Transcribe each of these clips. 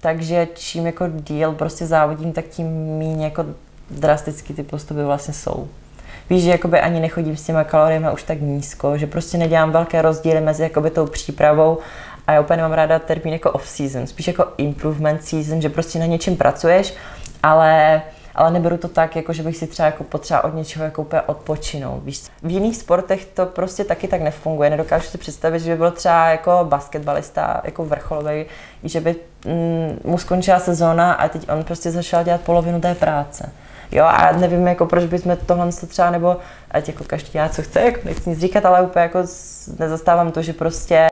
takže čím jako díl prostě závodím, tak tím méně jako drasticky ty postupy vlastně jsou. Víš, že jakoby ani nechodím s těma kaloriemi už tak nízko, že prostě nedělám velké rozdíly mezi jakoby tou přípravou a já úplně nemám ráda termín jako off-season, spíš jako improvement season, že prostě na něčem pracuješ, ale ale neberu to tak, jako že bych si třeba jako potřeba od něčeho jako úplně odpočinout. Víš, v jiných sportech to prostě taky tak nefunguje. Nedokážu si představit, že by byl třeba jako basketbalista, jako vrcholový, že by mu skončila sezóna a teď on prostě začal dělat polovinu té práce. Jo, a nevím, jako proč bychom tohle třeba, nebo ať jako každý dělá, co chce, jako nechci nic říkat, ale úplně jako nezastávám to, že prostě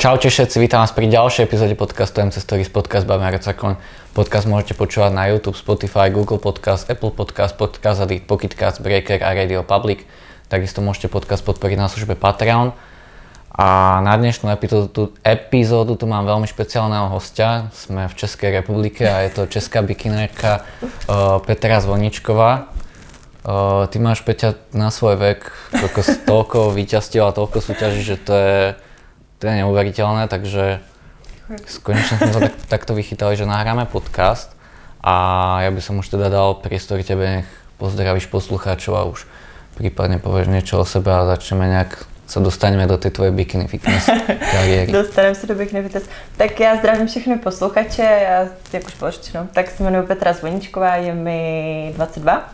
Čaute všetci, vítam vás pri ďalšej epizóde podcastu MC Stories Podcast Bavme Recakon. Podcast môžete počúvať na YouTube, Spotify, Google Podcast, Apple Podcast, Podcast Addict, Pocketcast, Breaker a Radio Public. Takisto môžete podcast podporiť na službe Patreon. A na dnešnú epizódu, epizódu tu mám veľmi špeciálneho hostia. Sme v Českej republike a je to česká bikinérka uh, Petra Zvoničková. Uh, ty máš, Peťa, na svoj vek toľko, toľko víťazstiev a toľko súťaží, že to je to je neuveriteľné, takže konečne sme sa tak, takto vychytali, že nahráme podcast a ja by som už teda dal priestor tebe, nech pozdravíš poslucháčov a už prípadne povieš niečo o sebe a začneme nejak se dostaneme do té tvoje bikini fitness kariéry. Dostaneme se do bikini fitness. Tak já zdravím všechny posluchače, já, jak už bylo tak se jmenuji Petra Zvoničková, je mi 22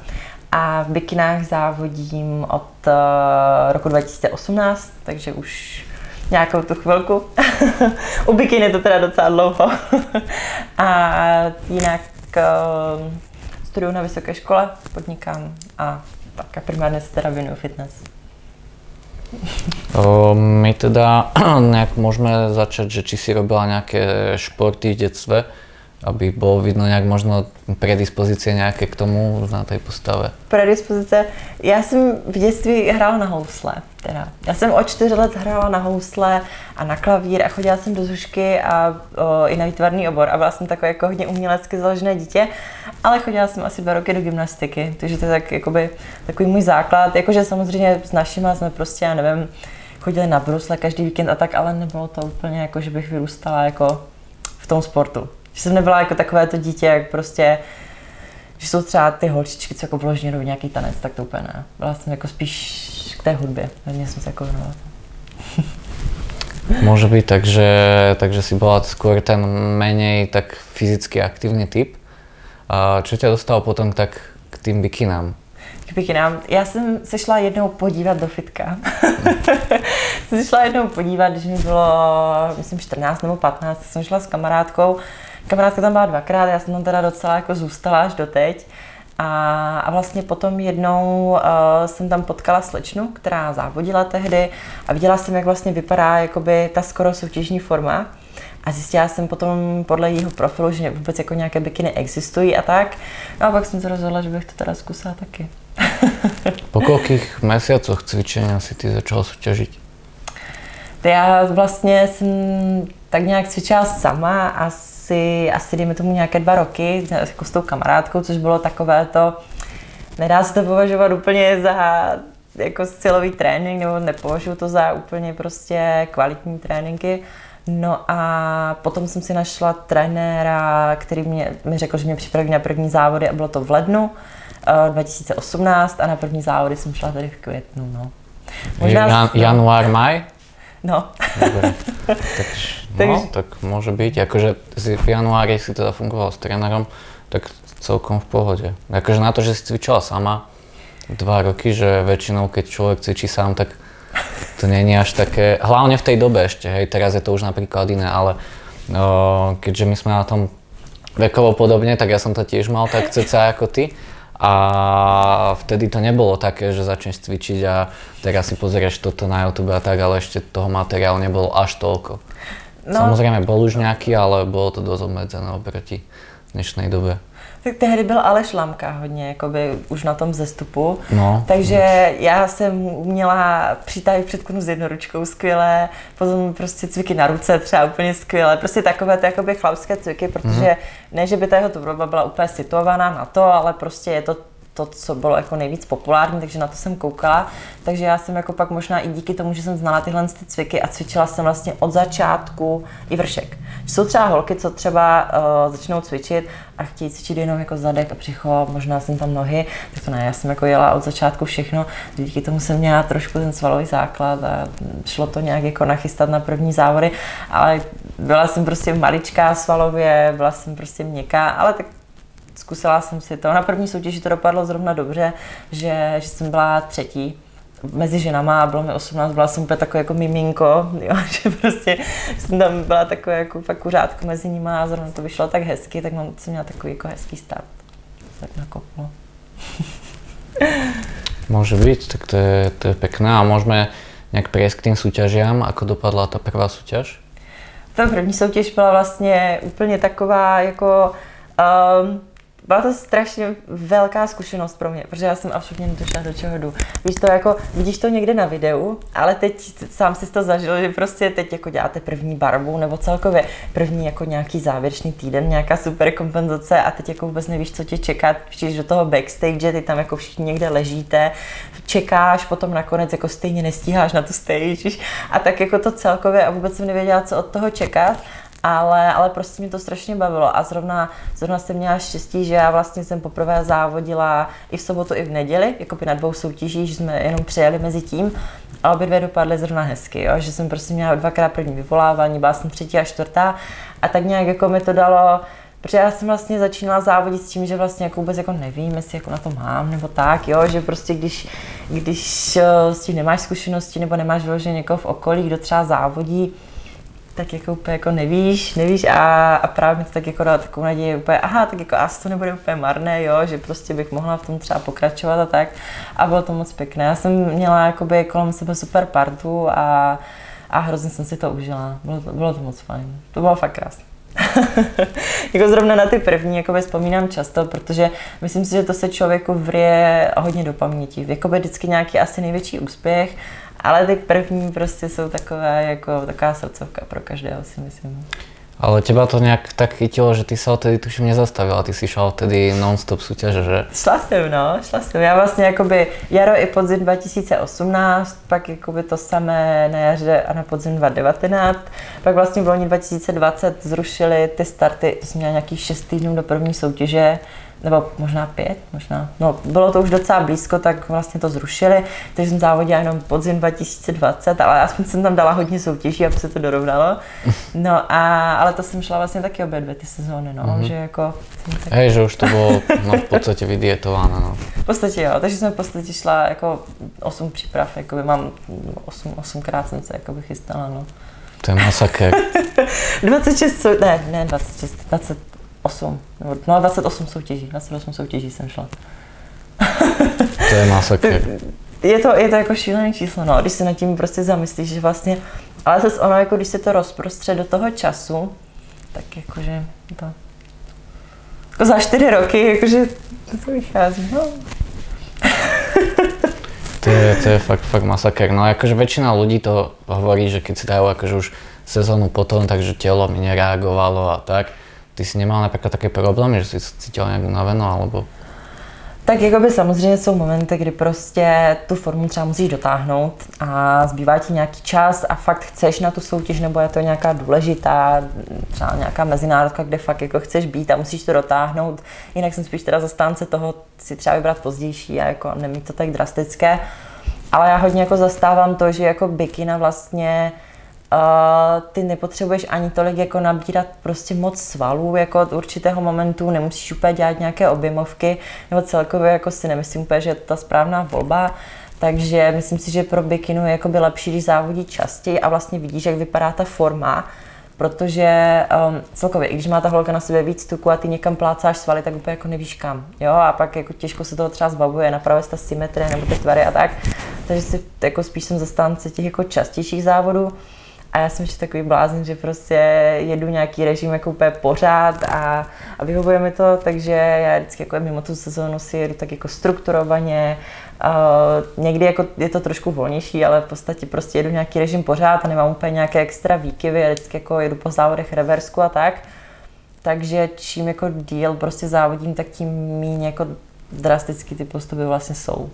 a v bikinách závodím od uh, roku 2018, takže už nějakou tu chvilku. U bikiny to teda docela dlouho. a jinak uh, studuju na vysoké škole, podnikám a tak a primárně se teda věnuju fitness. o, my teda nejak môžeme začať, že či si robila nejaké športy v detstve, aby bolo vidno nějak možno predispozície nějaké k tomu na té postave? Predispozice? Já jsem v dětství hrála na housle. Teda. Já jsem o čtyři let hrála na housle a na klavír a chodila jsem do zušky a o, i na výtvarný obor a byla jsem takové jako hodně umělecky založené dítě, ale chodila jsem asi dva roky do gymnastiky, takže to je tak, jakoby, takový můj základ. Jakože samozřejmě s našima jsme prostě, já nevím, chodili na brusle každý víkend a tak, ale nebylo to úplně jako, že bych vyrůstala jako v tom sportu. Že jsem nebyla jako takové to dítě, jak prostě, že jsou třeba ty holčičky, co jako vložně jdou nějaký tanec, tak to úplně ne. Byla jsem jako spíš k té hudbě, hodně jsem se jako věnovala. Môže byť, takže, takže si bola skôr ten menej tak fyzicky aktívny typ. A čo ťa dostalo potom tak k tým bikinám? K bikinám? Já jsem se šla jednou podívat do fitka. jsem se šla jednou podívat, když mi bylo, myslím, 14 nebo 15, jsem šla s kamarádkou Kamarádka tam byla dvakrát, já jsem tam teda docela jako zůstala až doteď. A, a vlastně potom jednou uh, jsem tam potkala slečnu, která závodila tehdy a viděla jsem, jak vlastně vypadá jakoby ta skoro soutěžní forma. A zjistila jsem potom podle jeho profilu, že vůbec jako nějaké bikiny existují a tak. No a pak jsem se rozhodla, že bych to teda zkusila taky. po koľkých mesiacoch cvičenia si ty začala soutěžit? Já vlastně jsem tak nějak cvičila sama a asi, asi dejme tomu nějaké dva roky jako s tou kamarádkou, což bylo takové to, nedá se to považovat úplně za jako silový trénink, nebo nepovažuji to za úplně prostě kvalitní tréninky. No a potom jsem si našla trenéra, který mě, mi řekl, že mě připraví na první závody a bylo to v lednu uh, 2018 a na první závody jsem šla tady v květnu. No. Možná, Jan, január, maj? No. tak, no, tak môže byť. Akože si v januári si teda fungoval s trénerom, tak celkom v pohode. Akože na to, že si cvičila sama dva roky, že väčšinou keď človek cvičí sám, tak to nie je až také, hlavne v tej dobe ešte, hej, teraz je to už napríklad iné, ale no, keďže my sme na tom vekovo podobne, tak ja som to tiež mal tak cca ako ty a vtedy to nebolo také, že začneš cvičiť a teraz si pozrieš toto na YouTube a tak, ale ešte toho materiálu nebolo až toľko. No. Samozrejme bol už nejaký, ale bolo to dosť obmedzené oproti dnešnej dobe. Tak tehdy byl Aleš Lamka hodně, jakoby už na tom zestupu. No, Takže no. já jsem měla přítavy předkonu s jednoručkou skvělé, potom prostě cviky na ruce třeba úplně skvělé, prostě takové ty jakoby chlapské cviky, protože mm. ne, že by ta jeho tvorba byla úplně situovaná na to, ale prostě je to to, co bylo jako nejvíc populární, takže na to jsem koukala. Takže já jsem jako pak možná i díky tomu, že jsem znala tyhle ty cviky a cvičila jsem vlastně od začátku i vršek. Jsou třeba holky, co třeba uh, začnou cvičit a chtějí cvičit jenom jako zadek a břicho, možná jsem tam nohy, tak to ne, já jsem jako jela od začátku všechno, díky tomu jsem měla trošku ten svalový základ a šlo to nějak jako nachystat na první závody, ale byla jsem prostě maličká svalově, byla jsem prostě měkká, ale tak zkusila jsem si to. Na první soutěži to dopadlo zrovna dobře, že, že jsem byla třetí mezi ženama a bylo mi 18, byla jsem úplně takový jako miminko, jo, že prostě jsem tam byla takové jako fakt kuřátko mezi nimi a zrovna to vyšlo tak hezky, tak mám, jsem měla takový jako hezký start. Tak nakoplo. Může být, tak to je, to je pekné a můžeme nějak prejsť k tým súťažiam, ako dopadla ta prvá soutěž? Ta první soutěž byla vlastně úplně taková jako um, byla to strašně velká zkušenost pro mě, protože já jsem absolutně netušila, do čeho jdu. Víš to jako, vidíš to někde na videu, ale teď sám si to zažil, že prostě teď jako děláte první barvu nebo celkově první jako nějaký závěrečný týden, nějaká super kompenzace a teď jako vůbec nevíš, co tě čeká, přijdeš do toho backstage, ty tam jako všichni někde ležíte, čekáš, potom nakonec jako stejně nestíháš na tu stage a tak jako to celkově a vůbec jsem nevěděla, co od toho čekat ale, ale prostě mě to strašně bavilo a zrovna, zrovna jsem měla štěstí, že já vlastně jsem poprvé závodila i v sobotu, i v neděli, jako by na dvou soutěžích, jsme jenom přijeli mezi tím a obě dvě dopadly zrovna hezky, jo? že jsem prostě měla dvakrát první vyvolávání, byla jsem třetí a čtvrtá a tak nějak jako mi to dalo, Protože já jsem vlastně začínala závodit s tím, že vlastně jako vůbec jako nevím, jestli jako na to mám nebo tak, jo, že prostě když, když eh, s tím nemáš zkušenosti nebo nemáš vyloženě někoho v okolí, kdo třeba závodí, tak jako úplně jako nevíš, nevíš a, a právě mi to tak jako dá takovou naději úplně, aha, tak jako asi to nebude úplně marné, jo, že prostě bych mohla v tom třeba pokračovat a tak a bylo to moc pěkné. Já jsem měla jakoby kolem sebe super partu a, a hrozně jsem si to užila. Bylo to, bylo to moc fajn. To bylo fakt krásné. jako zrovna na ty první jako vzpomínám často, protože myslím si, že to se člověku vrije hodně do paměti. Jakoby vždycky nějaký asi největší úspěch ale ty první prostě jsou takové jako taková srdcovka pro každého si myslím. Ale teba to nějak tak chytilo, že ty se odtedy tuším nezastavila, ty si šla tedy non-stop soutěže, že? Šla jsem, no, šla jsem. Já vlastně jakoby jaro i podzim 2018, pak jakoby to samé na jaře a na podzim 2019, pak vlastně v loni 2020 zrušili ty starty, to jsem měla nějakých 6 týdnů do první soutěže, nebo možná pět, možná. No, bylo to už docela blízko, tak vlastně to zrušili, takže jsem závodila jenom podzim 2020, ale aspoň jsem tam dala hodně soutěží, aby se to dorovnalo. No a, ale to jsem šla vlastně taky obě dvě ty sezóny, no, mm-hmm. že jako... Tak... Hej, že už to bylo no, v podstatě vydietováno, no. V podstatě jo, takže jsem v podstatě šla jako 8 příprav, jakoby mám 8, 8 krát jsem se jakoby chystala, no. To je masakr. 26, ne, ne 26, 20, 8, no 28 soutěží, 28 soutěží jsem šla. to je masakr. Je to, je to jako šílené číslo, no, když se nad tím prostě zamyslíš, že vlastně, ale zase ono, jako když se to rozprostře do toho času, tak jakože to, jako za čtyři roky, jakože to, to vychází, no. to je, to je fakt, fakt masakr. No akože väčšina ľudí to hovorí, že keď si dajú akože už sezónu potom, takže telo mi nereagovalo a tak. Ty jsi nemal například také problémy, že jsi cítila nějak alebo... Tak jakoby samozřejmě jsou momenty, kdy prostě tu formu třeba musíš dotáhnout a zbývá ti nějaký čas a fakt chceš na tu soutěž, nebo je to nějaká důležitá, třeba nějaká mezinárodka, kde fakt jako chceš být a musíš to dotáhnout. Jinak jsem spíš teda zastánce toho si třeba vybrat pozdější a jako nemít to tak drastické. Ale já hodně jako zastávám to, že jako bikina vlastně Ty nepotřebuješ ani tolik jako nabírat prostě moc svalů jako od určitého momentu, nemusíš úplně dělat nějaké objemovky, nebo celkově jako si nemyslím úplně, že je to ta správná volba. Takže myslím si, že pro bikinu je by lepší, když závodí častěji a vlastně vidíš, jak vypadá ta forma, protože um, celkově, i když má ta holka na sobě víc tuku a ty někam plácáš svaly, tak úplně jako nevíš kam, jo, a pak jako těžko se toho třeba zbavuje, napravuje ta symetrie nebo ty tvary a tak, takže si jako spíš jsem zastánce těch jako častějších závodů, a já jsem ještě takový blázen, že prostě jedu nějaký režim jako úplně pořád a, a vyhovuje mi to, takže já vždycky jako mimo tu sezónu si jedu tak jako strukturovaně. Uh, někdy jako je to trošku volnější, ale v podstatě prostě jedu nějaký režim pořád a nemám úplně nějaké extra výkyvy, já vždycky jako jedu po závodech reversku a tak. Takže čím jako díl prostě závodím, tak tím méně jako drasticky ty postupy vlastně jsou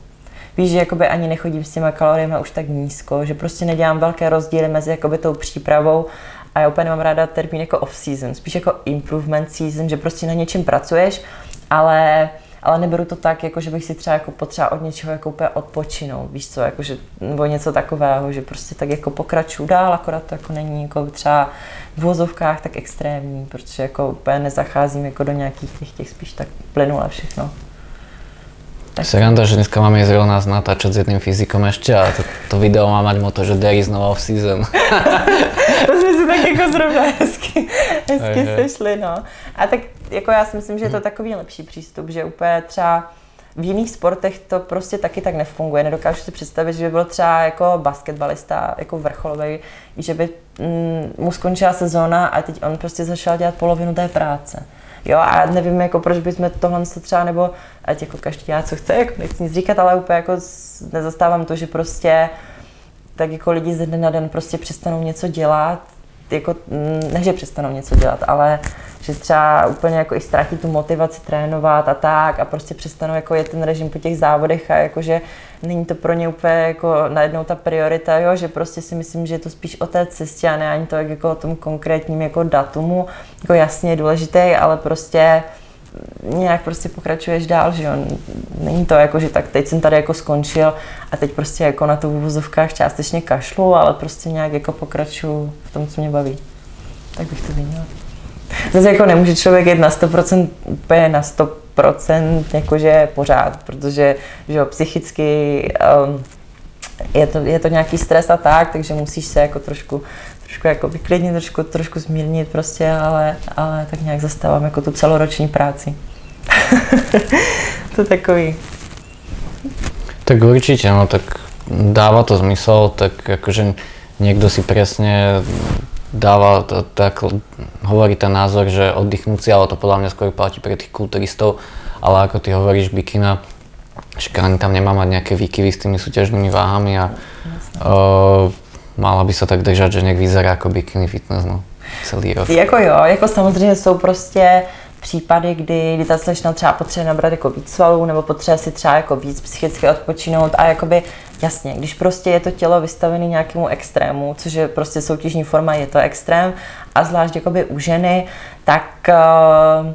víš, že jakoby ani nechodím s těma kaloriemi už tak nízko, že prostě nedělám velké rozdíly mezi jakoby tou přípravou a já úplně nemám ráda termín jako off-season, spíš jako improvement season, že prostě na něčem pracuješ, ale ale neberu to tak, jako že bych si třeba jako potřeba od něčeho jako úplně odpočinout, víš co, jako že, nebo něco takového, že prostě tak jako pokračuju dál, akorát to jako není jako třeba v vozovkách tak extrémní, protože jako úplně nezacházím jako do nějakých těch, těch spíš tak plynule všechno. Tak. Sranda, že dneska máme ísť nás natáčať s jedným fyzikom ešte a to, to video má mať moto, že there is no off season. to jsme si tak jako zrovna hezky, hezky sešli, no. A tak jako já si myslím, že je to takový lepší přístup, že úplně třeba v jiných sportech to prostě taky tak nefunguje. Nedokážu si představit, že by byl třeba jako basketbalista, jako vrcholový, že by mm, mu skončila sezóna a teď on prostě začal dělat polovinu té práce. Jo, a nevím, jako proč bychom tohle třeba, nebo ať jako každý dělá, co chce, jako nechci nic říkat, ale úplně jako nezastávám to, že prostě tak jako lidi ze dne na den prostě přestanou něco dělat, jako, mm, ne, že přestanou něco dělat, ale že třeba úplně jako i ztratí tu motivaci trénovat a tak a prostě přestanou jako je ten režim po těch závodech a jakože není to pro ně úplně jako najednou ta priorita, jo, že prostě si myslím, že je to spíš o té cestě a ne ani to jako o tom konkrétním jako datumu, jako jasně je důležitý, ale prostě nějak prostě pokračuješ dál, že jo. Není to jako, že tak teď jsem tady jako skončil a teď prostě jako na to v uvozovkách částečně kašlu, ale prostě nějak jako pokračuju v tom, co mě baví. Tak bych to viděla. Zase jako nemůže člověk jít na 100% úplně na 100% jakože pořád, protože že jo, psychicky um, je, to, je to nějaký stres a tak, takže musíš se jako trošku trošku jako vyklidnit, trošku, trošku zmírnit prostě, ale, ale tak nějak zastávám jako tu celoroční práci. to takový. Tak určitě, no tak dává to zmysel, tak jakože někdo si přesně dáva, to, tak hovorí ten názor, že oddychnúť si, ale to podľa mňa skôr platí pre tých kulturistov, ale ako ty hovoríš, bikina, škány tam nemá mať nejaké výkyvy s tými súťažnými váhami a uh, mala by se tak držet, že něk vyzerá jako bikini fitness, no, celý rok. Jako jo, jako samozřejmě jsou prostě případy, kdy, kdy ta slečna třeba potřebuje nabrat jako víc svalů nebo potřebuje si třeba jako víc psychicky odpočinout a jakoby jasně, když prostě je to tělo vystavené nějakému extrému, což je prostě soutěžní forma, je to extrém a zvlášť jakoby u ženy, tak uh,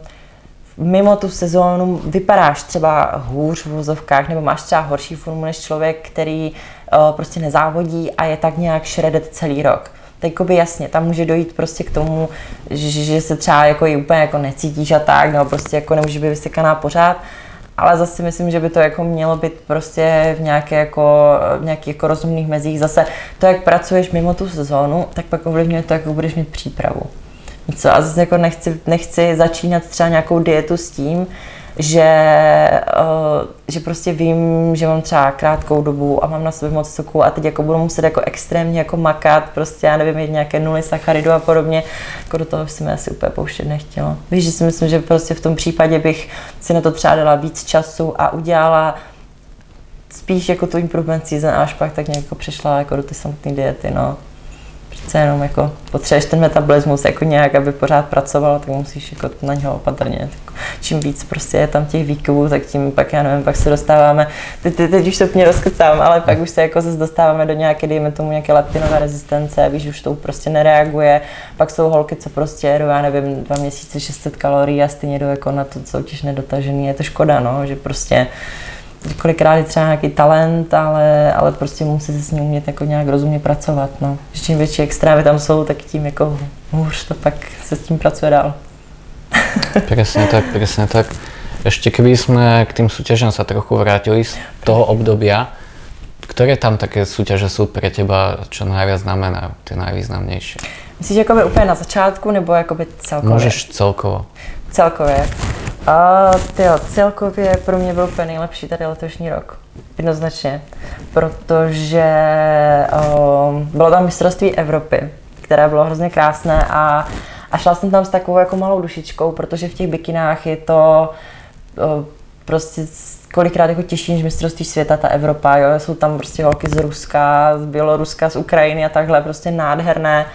mimo tu sezónu vypadáš třeba hůř v vozovkách nebo máš třeba horší formu než člověk, který uh, prostě nezávodí a je tak nějak šredet celý rok. Tak by jasně, tam může dojít prostě k tomu, že, že se třeba jako i úplně jako necítíš a tak, nebo prostě jako nemůže být vysekaná pořád, ale zase myslím, že by to jako mělo být prostě v nějaké jako, v nějakých jako rozumných mezích. Zase to, jak pracuješ mimo tu sezónu, tak pak ovlivňuje to, jak budeš mít přípravu. Co? A zase jako nechci, nechci začínat třeba nějakou dietu s tím, že, uh, že prostě vím, že mám třeba krátkou dobu a mám na sobě moc cukru a teď jako budu muset jako extrémně jako makat, prostě já nevím, mít nějaké nuly sacharidu a podobně, jako do toho jsem asi úplně pouštět nechtěla. Víš, že si myslím, že prostě v tom případě bych si na to třeba dala víc času a udělala spíš jako tu improvement season a až pak tak nějak jako přešla jako do ty samotné diety, no přece jenom jako potřebuješ ten metabolismus jako nějak, aby pořád pracoval, tak musíš jako na něho opatrně. Tak čím víc prostě je tam těch výkovů, tak tím pak, já nevím, pak se dostáváme, teď, teď, teď už se mě rozkecám, ale pak už se jako zase dostáváme do nějaké, dejme tomu, nějaké leptinové rezistence, víš, už to prostě nereaguje. Pak jsou holky, co prostě jedou, já nevím, dva měsíce 600 kalorií a stejně jdou jako na to soutěž nedotažený. Je to škoda, no, že prostě kolikrát je třeba nějaký talent, ale, ale prostě musí se s ním umět jako nějak rozumně pracovat. No. Že čím větší extrémy tam jsou, tak tím jako hůř to pak se s tím pracuje dál. Přesně tak, přesně tak. Ještě kdyby jsme k tým súťažem sa trochu vrátili z toho obdobia, které tam také súťaže jsou pro teba, čo najviac znamená, ty najvýznamnější? Myslíš jakoby úplně na začátku nebo jakoby celkově? Můžeš celkovo. Celkově. A tyjo, celkově pro mě byl úplně nejlepší tady letošní rok. Jednoznačně. Protože o, bylo tam mistrovství Evropy, které bylo hrozně krásné a, a šla jsem tam s takovou jako malou dušičkou, protože v těch bikinách je to o, prostě kolikrát jako těžší než mistrovství světa, ta Evropa, jo, jsou tam prostě holky z Ruska, z Běloruska, z Ukrajiny a takhle, prostě nádherné.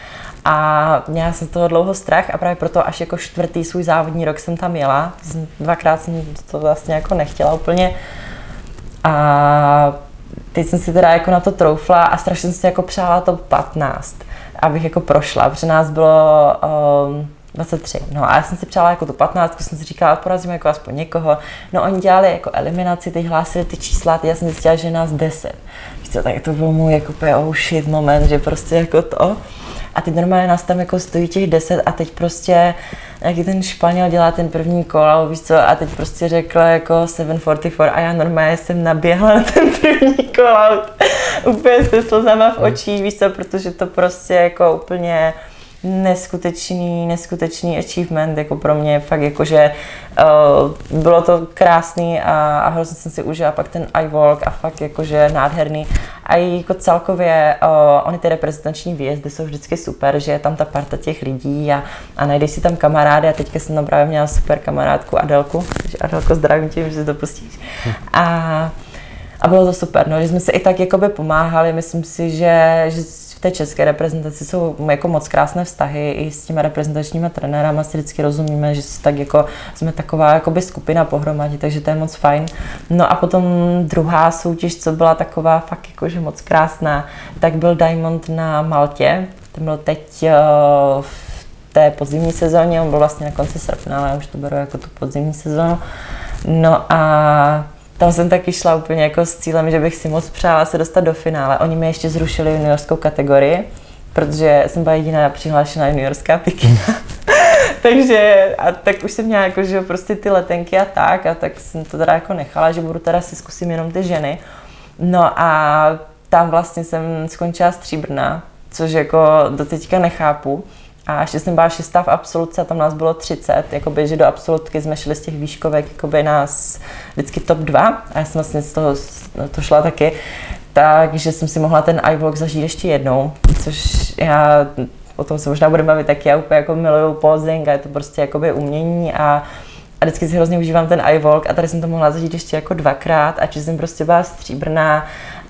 A měla jsem toho dlouho strach a právě proto až jako čtvrtý svůj závodní rok jsem tam jela. Dvakrát jsem to vlastně jako nechtěla úplně. A teď jsem si teda jako na to troufla a strašně jsem si jako přála to 15, abych jako prošla, protože nás bylo um, 23. No a já jsem si přála jako tu 15, jsem si říkala, porazíme jako aspoň někoho. No oni dělali jako eliminaci, teď hlásili ty čísla, teď já jsem zjistila, že nás 10. Víš co, tak to byl můj jako oh shit moment, že prostě jako to. A teď normálně nás tam jako stojí těch 10 a teď prostě jaký ten Španěl dělá ten první kol, víš co, a teď prostě řekla jako 744 a já normálně jsem naběhla na ten první kol úplně se slzama v očích, víš co, protože to prostě jako úplně neskutečný, neskutečný achievement jako pro mě, fakt jako, že uh, bylo to krásný a, a hrozně jsem si užila pak ten iWalk a fakt jakože nádherný. A jako celkově, uh, oni ty reprezentační výjezdy jsou vždycky super, že je tam ta parta těch lidí a, a najdeš si tam kamarády a teďka jsem tam právě měla super kamarádku Adelku, takže Adelko zdravím tě, že to pustíš. A a bylo to super, no, že jsme se i tak jakoby pomáhali, myslím si, že, že té české reprezentaci jsou jako moc krásné vztahy i s těmi reprezentačními trenérama si vždycky rozumíme, že tak jako, jsme taková jakoby skupina pohromadě, takže to je moc fajn. No a potom druhá soutěž, co byla taková fakt jakože moc krásná, tak byl Diamond na Maltě, ten byl teď uh, v té podzimní sezóně, on byl vlastně na konci srpna, ale už to beru jako tu podzimní sezónu. No a tam jsem taky šla úplně jako s cílem, že bych si moc přála se dostat do finále. Oni mi ještě zrušili juniorskou kategorii, protože jsem byla jediná přihlášená juniorská pikina. Takže a tak už jsem měla jako, že prostě ty letenky a tak a tak jsem to teda jako nechala, že budu teda si zkusím jenom ty ženy. No a tam vlastně jsem skončila stříbrná, což jako do teďka nechápu. A ještě jsem byla šestá v absolutce a tam nás bylo 30, jakoby, že do absolutky jsme šli z těch výškovek jakoby nás vždycky top 2 a já jsem vlastně z toho no, to šla taky, takže jsem si mohla ten iVlog zažít ještě jednou, což já o tom se možná budeme bavit, tak já úplně jako miluju posing a je to prostě jakoby umění a a vždycky si hrozně užívám ten iVolk a tady jsem to mohla zažít ještě jako dvakrát a jsem prostě byla stříbrná.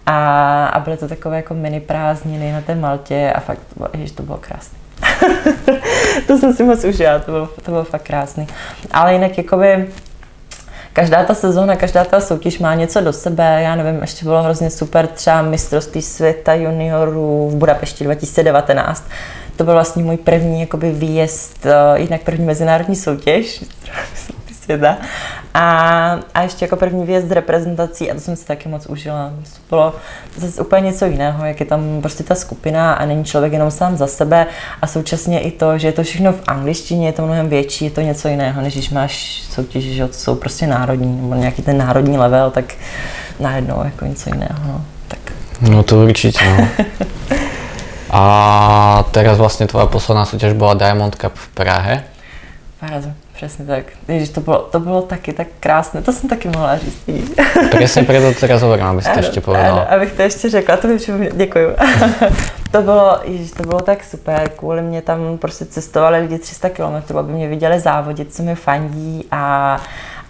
A, a byly to takové jako mini prázdniny na té Maltě a fakt, ježiš, to bylo krásné. to jsem si moc užila, to bylo, to bylo fakt krásný. Ale jinak jakoby každá ta sezóna, každá ta soutěž má něco do sebe. Já nevím, ještě bylo hrozně super třeba mistrovství světa juniorů v Budapešti 2019. To byl vlastně můj první jakoby výjezd, uh, jinak první mezinárodní soutěž světa. A, a ještě jako první výjezd z reprezentací a to jsem si taky moc užila. To bylo zase úplně něco jiného, jak je tam prostě ta skupina a není člověk jenom sám za sebe a současně i to, že je to všechno v angličtině, je to mnohem větší, je to něco jiného, než když máš soutěž, že jsou prostě národní, nebo nějaký ten národní level, tak najednou jako něco jiného. No. Tak. No to určitě, no. A teraz vlastně tvoja posledná soutěž byla Diamond Cup v Prahe. Praze. Přesně tak. Ježiš, to bylo, to bylo taky tak krásné, to jsem taky mohla říct. Přesně proto to teraz hovorím, abys to ještě povedala. Ano, abych to ještě řekla, to mi děkuju. to bylo, ježiš, to bylo tak super, kvůli mě tam prostě cestovali lidi 300 km, aby mě viděli závodit, co mi fandí a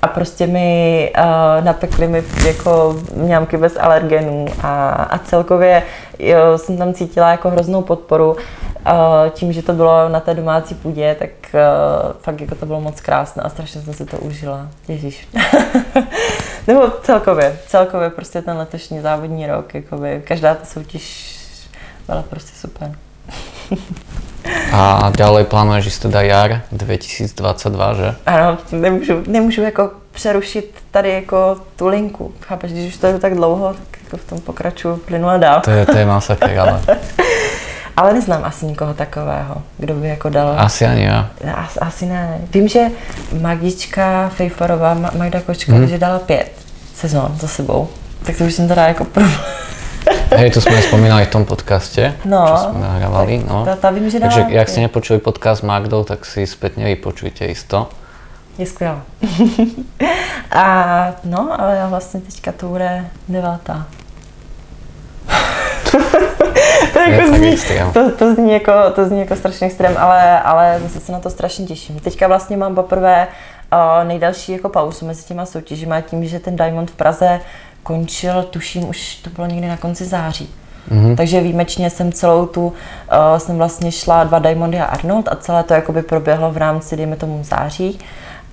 a prostě mi uh, napekli mi jako mňamky bez alergenů a, a celkově jo, jsem tam cítila jako hroznou podporu. Uh, tím, že to bylo na té domácí půdě, tak uh, fakt jako to bylo moc krásné a strašně jsem si to užila. Ježíš. Nebo celkově, celkově prostě ten letošní závodní rok, jakoby, každá ta soutěž byla prostě super. A ďalej plánuješ teda jar 2022, že? Ano, nemůžu, nemůžu jako přerušit tady jako tu linku. Chápeš, když už to je tak dlouho, tak jako v tom pokračuju plynule dál. To je, to je masakr, ale... ale neznám asi nikoho takového, kdo by jako dal... Asi ani já. As, asi ne. Vím, že Magička Fejforová, Magda Kočka, hmm. že dala pět sezon za sebou. Tak to už jsem teda jako pro... Hej, to jsme spomínali v tom podcaste, No, čo jsme nahrávali. No. Vím, že Takže jak ste nepočuli podcast s Magdou, tak si spätne vypočujte isto. Je skvělá. a no, ale já vlastně teďka to bude devátá. to, Je jako zní, extrém. to, to, zní jako, to zní jako strašně extrém, ale, ale zase se na to strašně těším. Teďka vlastně mám poprvé uh, nejdelší jako pauzu mezi těma soutěžima tím, že ten Diamond v Praze končil, tuším, už to bylo někdy na konci září. Mhm. Takže výjimečně jsem celou tu, uh, jsem vlastně šla dva Diamondy a Arnold a celé to jakoby proběhlo v rámci, dejme tomu, září.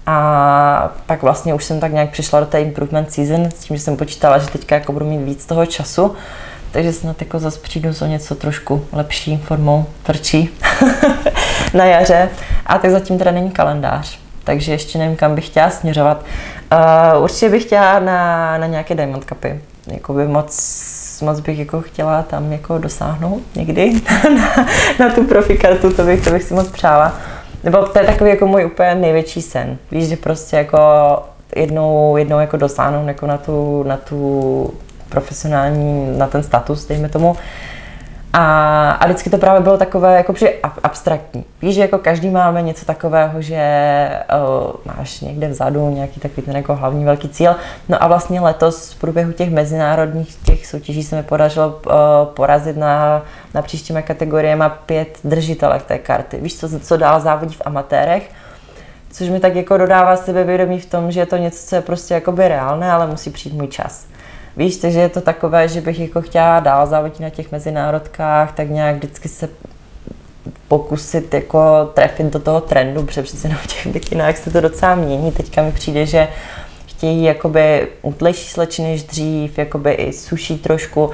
A pak vlastně už jsem tak nějak přišla do té improvement season, s tím, že jsem počítala, že teďka jako budu mít víc toho času. Takže snad jako zase přijdu s o něco trošku lepší formou, tvrdší na jaře. A tak zatím teda není kalendář, takže ještě nevím, kam bych chtěla směřovat. Uh, určitě bych chtěla na, na nějaké Diamond Cupy. Jakoby moc, moc bych jako chtěla tam jako dosáhnout někdy na, na tu profikartu, to bych, to bych si moc přála. Nebo to je takový jako můj úplně největší sen. Víš, že prostě jako jednou, jednou jako dosáhnout jako na tu, na tu profesionální, na ten status, dejme tomu. A, a vždycky to právě bylo takové jako při ab- abstraktní. Víš, že jako každý máme něco takového, že uh, máš někde vzadu nějaký takový ten jako hlavní velký cíl. No a vlastně letos v průběhu těch mezinárodních těch soutěží se mi podařilo uh, porazit na, na příštíma kategoriemi pět držitelek té karty. Víš, co, co dál závodí v amatérech. Což mi tak jako dodává sebevědomí v tom, že je to něco, co je prostě jakoby reálné, ale musí přijít můj čas. Víš, takže je to takové, že bych jako chtěla dál závodit na těch mezinárodkách, tak nějak vždycky se pokusit jako trefit do toho trendu, protože přece jenom v těch bikinách se to docela mění. Teďka mi přijde, že chtějí jakoby útlejší slečny než dřív, jakoby i suší trošku,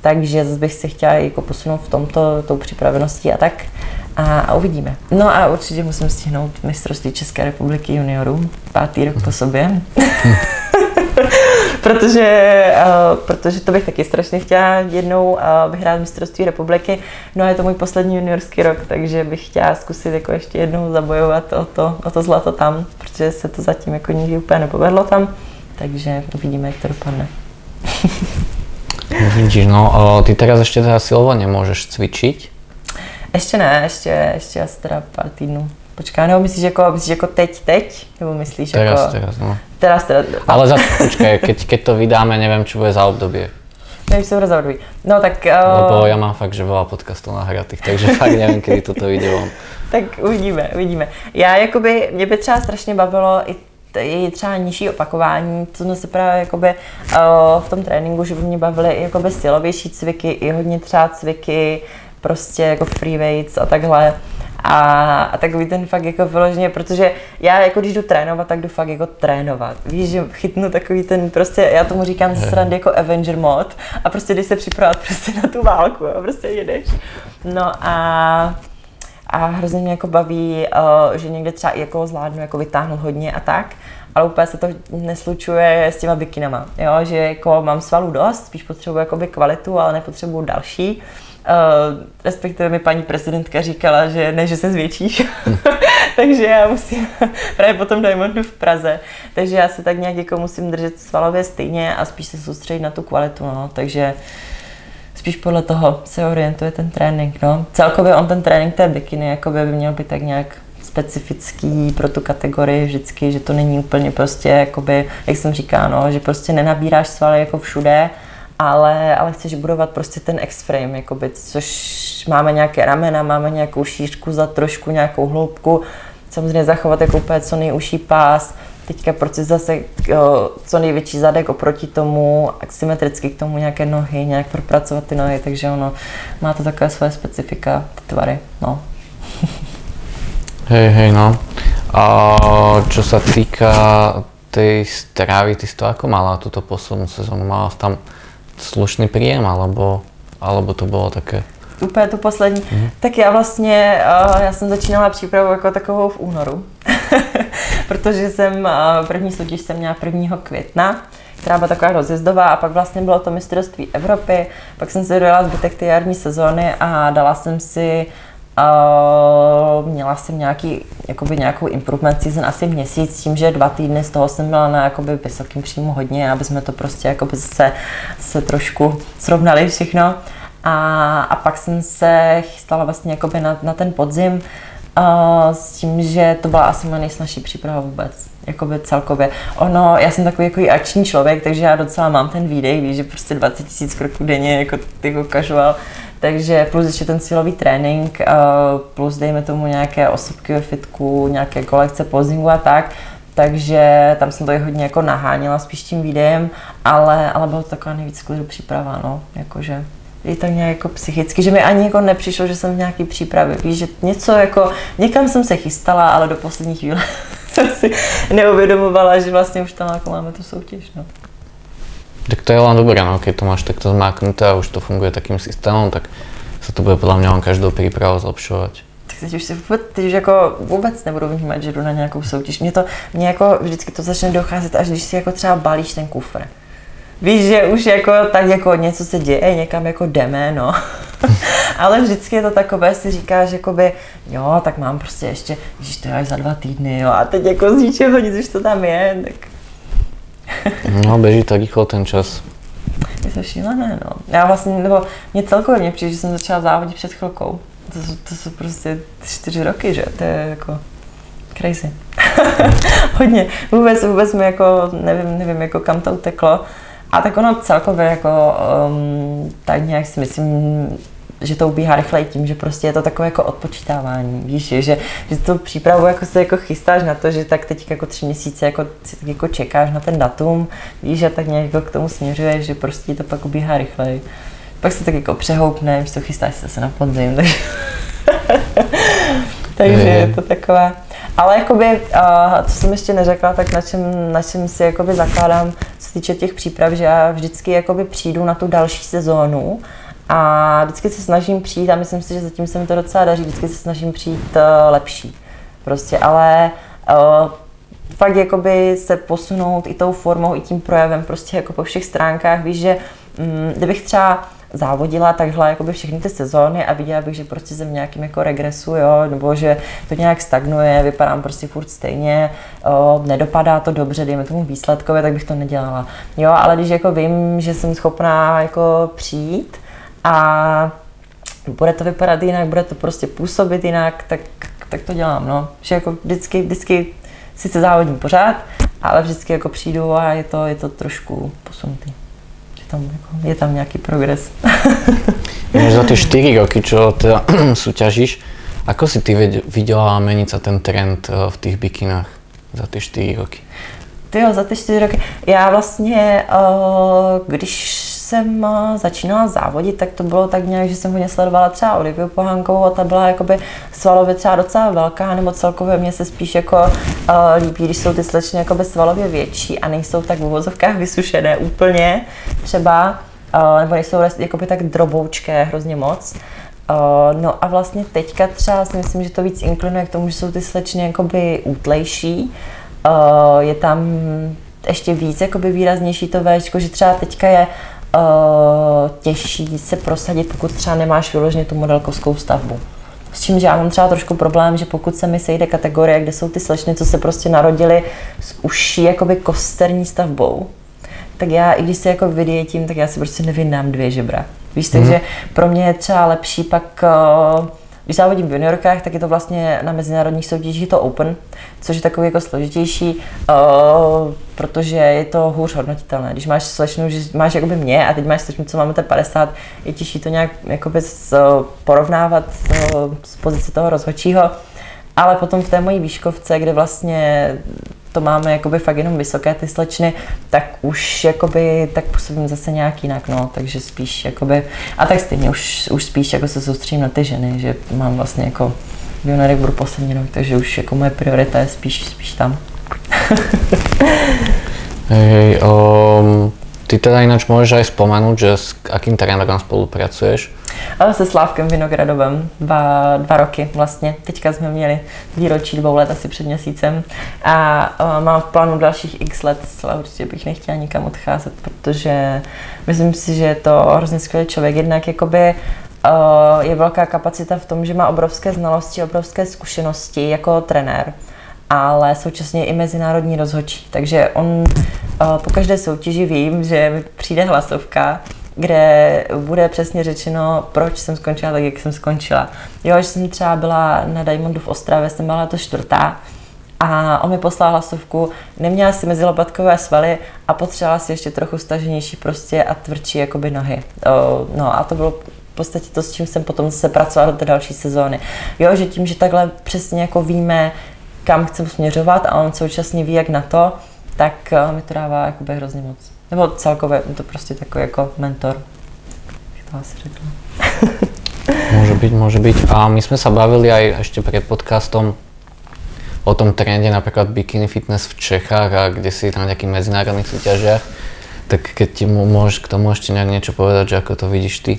takže bych se chtěla jako posunout v tomto, tou připraveností a tak. A, a uvidíme. No a určitě musím stihnout mistrovství České republiky juniorů, pátý rok po sobě. protože, uh, protože to bych taky strašně chtěla jednou uh, vyhrát mistrovství republiky. No a je to můj poslední juniorský rok, takže bych chtěla zkusit jako ještě jednou zabojovat o to, o to zlato tam, protože se to zatím jako nikdy úplně nepovedlo tam. Takže uvidíme, jak to dopadne. Vidíš, no, o, ty teraz ešte teda silovo nemôžeš cvičiť. Ještě ne, ještě, ještě asi teda pár týdnů. Počká, nebo myslíš jako, myslíš jako teď, teď? Nebo myslíš Teraz, jako... teraz, no. Teraz, teda, Ale za, počkaj, keď, keď to vydáme, neviem, čo bude za obdobie. nevím, co bude za období. No tak... Lebo Uh, ja mám fakt, že veľa podcastov nahratých, takže fakt neviem, kedy toto vyjde von. Tak uvidíme, uvidíme. Já jakoby, mě by třeba strašně bavilo i i třeba nižší opakování, co jsme se právě jakoby, uh, v tom tréninku, že by mě bavily i jakoby stylovější cviky, i hodně třeba cviky, prostě jako free weights a takhle. A, a takový ten fakt jako vyloženě, protože já jako když jdu trénovat, tak jdu fakt jako trénovat. Víš, že chytnu takový ten prostě, já tomu říkám ze srandy jako Avenger mod a prostě když se připravovat prostě na tu válku a prostě jedeš. No a a hrozně mě jako baví, že někde třeba jako zvládnu jako vytáhnout hodně a tak, ale úplně se to neslučuje s těma bikinama, jo? že jako mám svalů dost, spíš potřebuji jakoby kvalitu, ale nepotřebuji další. Uh, respektive mi paní prezidentka říkala, že ne, že se zvětšíš, takže já musím právě potom Diamondu v Praze, takže já se tak nějak jako musím držet svalově stejně a spíš se soustředit na tu kvalitu, no, takže spíš podle toho se orientuje ten trénink. No. Celkově on ten trénink té bikiny jako by měl být tak nějak specifický pro tu kategorii vždycky, že to není úplně prostě, jakoby, jak jsem říká, no, že prostě nenabíráš svaly jako všude, ale, ale chceš budovat prostě ten X-frame, jakoby, což máme nějaké ramena, máme nějakou šířku za trošku nějakou hloubku, samozřejmě zachovat jako úplně co nejužší pás, teďka proces zase jo, co největší zadek oproti tomu, symetricky k tomu nějaké nohy, nějak propracovat ty nohy, takže ono má to takové své specifika, ty tvary, no. Hej, hej, no. A čo sa týka tej stravy, ty si to ako mala túto poslednú sezónu? Mala tam slušný príjem, alebo, alebo to bolo také... Úplně tu poslední. Mm. Tak já vlastně, uh, já jsem začínala přípravu jako takovou v únoru, protože jsem uh, první soutěž jsem měla 1. května, která byla taková rozjezdová a pak vlastně bylo to mistrovství Evropy, pak jsem si dojela zbytek té jarní sezóny a dala jsem si Uh, měla jsem nějaký, jakoby nějakou improvement season asi měsíc, tím, že dva týdny z toho jsem byla na jakoby vysokým příjmu hodně, aby jsme to prostě jakoby se, se trošku srovnali všechno. A, a pak jsem se chystala vlastně jakoby na, na ten podzim uh, s tím, že to byla asi moje nejsnažší příprava vůbec jakoby celkově. Ono, já jsem takový jako akční člověk, takže já docela mám ten výdej, víš, že prostě 20 tisíc kroků denně, jako, jako casual, takže plus ještě ten silový trénink, uh, plus dejme tomu nějaké osobky ve fitku, nějaké kolekce pozingu a tak, takže tam jsem to i hodně jako naháněla spíš tím videem, ale, ale bylo to taková nejvíc klidu příprava, no, jakože i tak nějak jako psychicky, že mi ani jako nepřišlo, že jsem v nějaký přípravě, víš, že něco jako, někam jsem se chystala, ale do poslední chvíle jsem si neuvědomovala, že vlastně už tam jako máme tu soutěž, no. Tak to je len dobré, no, keď to máš takto zmáknuté a už to funguje takým systémem, tak se to bude podle mě len každou přípravu zlepšovat. Teď už si vůbec, teď už jako vůbec nebudu vnímat, že jdu na nějakou soutěž. Mě to, mě jako vždycky to začne docházet, až když si jako třeba balíš ten kufr. Víš, že už jako tak jako něco se děje, někam jako jdeme, no. Ale vždycky je to takové, si říkáš, jakoby, jo, tak mám prostě ještě, když to je až za dva týdny, jo, a teď jako z ničeho nic už to tam je, tak no, beží to rychlo ten čas. Je to šílené, no. Já vlastně, nebo mě celkově mě přijde, že jsem začala závodit před chvilkou. To to jsou prostě čtyři roky, že? To je jako crazy. Hodně. Vůbec, vůbec mi jako, nevím, nevím, jako kam to uteklo. A tak ono celkově jako um, tak nějak si myslím, že to ubíhá rychleji tím, že prostě je to takové jako odpočítávání, víš, že, že, že tu přípravu jako se jako chystáš na to, že tak teď jako tři měsíce jako si tak jako čekáš na ten datum, víš, že tak nějak jako k tomu směřuješ, že prostě to pak ubíhá rychleji. Pak se tak jako přehoupneš, to chystáš se zase na podzim, takže, takže je to takové. Ale jakoby, uh, co jsem ještě neřekla, tak na čem, na čem si jakoby zakládám, co se týče těch příprav, že já vždycky jakoby přijdu na tu další sezónu a vždycky se snažím přijít a myslím si, že zatím se mi to docela daří, vždycky se snažím přijít uh, lepší. Prostě, ale uh, fakt jakoby se posunout i tou formou, i tím projevem, prostě jako po všech stránkách. Víš, že mm, kdybych třeba závodila takhle jakoby všechny ty sezóny a viděla bych, že prostě jsem nějakým jako regresu, jo, nebo že to nějak stagnuje, vypadám prostě furt stejně, o, nedopadá to dobře, dejme tomu výsledkově, tak bych to nedělala. Jo, ale když jako vím, že jsem schopná jako přijít a bude to vypadat jinak, bude to prostě působit jinak, tak, tak to dělám, no. Že jako vždycky, vždycky sice závodím pořád, ale vždycky jako přijdu a je to, je to trošku posunutý. Že tam jako, je tam nějaký progres. za ty 4 roky, čo teda súťažíš, ako si ty viděla sa ten trend eh, v těch bikinách za ty 4 roky? Ty za ty 4 roky. Já vlastně, eh, když jsem eh, začínala závodit, tak to bylo tak nějak, že jsem hodně sledovala třeba Oliviu Pohankovou a ta byla jakoby svalově třeba docela velká, nebo celkově mě se spíš jako uh, líbí, když jsou ty slečny jakoby svalově větší a nejsou tak v uvozovkách vysušené úplně třeba, uh, nebo nejsou jakoby tak droboučké hrozně moc. Uh, no a vlastně teďka třeba si myslím, že to víc inklinuje k tomu, že jsou ty slečny jakoby útlejší. Uh, je tam ještě víc jakoby výraznější to véčko, že třeba teďka je uh, těžší se prosadit, pokud třeba nemáš vyloženě tu modelkovskou stavbu. S čím, že já mám třeba trošku problém, že pokud se mi sejde kategorie, kde jsou ty slečny, co se prostě narodily s uší jakoby kosterní stavbou, tak já, i když se jako vydietím, tak já si prostě nevydám dvě žebra. Víš, mm-hmm. takže pro mě je třeba lepší pak uh, když závodím v juniorkách, tak je to vlastně na mezinárodních soutěžích to open, což je takový jako složitější, uh, protože je to hůř hodnotitelné. Když máš slečnu, že máš jakoby mě a teď máš slečnu, co máme 50, je těžší to nějak jakoby porovnávat uh, z pozice toho rozhodčího. Ale potom v té mojí výškovce, kde vlastně to máme jakoby fakt jenom vysoké ty slečny, tak už jakoby tak působím zase nějak jinak, no, takže spíš jakoby, a tak stejně už, už spíš jako se soustředím na ty ženy, že mám vlastně jako juniorek budu poslední rok, takže už jako moje priorita je spíš, spíš tam. Hej, um, ty teda ináč môžeš aj spomenúť, že s akým trénerom spolupracuješ? Ale se Slávkem Vinogradovem dva, dva roky vlastně. Teďka jsme měli výročí dvou let asi před měsícem a uh, mám v plánu dalších x let, ale určitě bych nechtěla nikam odcházet, protože myslím si, že je to hrozně skvělý člověk. Jednak jakoby je velká kapacita v tom, že má obrovské znalosti, obrovské zkušenosti jako trenér ale současně i mezinárodní rozhodčí. Takže on po každé soutěži vím, že přijde hlasovka, kde bude přesně řečeno, proč jsem skončila tak, jak jsem skončila. Jo, že jsem třeba byla na Diamondu v Ostravě, jsem byla to čtvrtá, a on mi poslal hlasovku, neměla si mezi lopatkové svaly a potřebovala si ještě trochu staženější prostě a tvrdší jakoby nohy. O, no a to bylo v podstatě to, s čím jsem potom se pracovala do té další sezóny. Jo, že tím, že takhle přesně jako víme, kam chcem směřovat a on současně ví, jak na to, tak mi to dává jakoby hrozně moc. Nebo celkově to prostě takový jako mentor. Jak to asi řekla. môže byť, môže byť. A my sme sa bavili aj ešte pred podcastom o tom trende napríklad bikini fitness v Čechách a kde si na nejakých medzinárodných súťažiach. Tak keď ti môžeš k tomu ešte nejak niečo povedať, že ako to vidíš ty?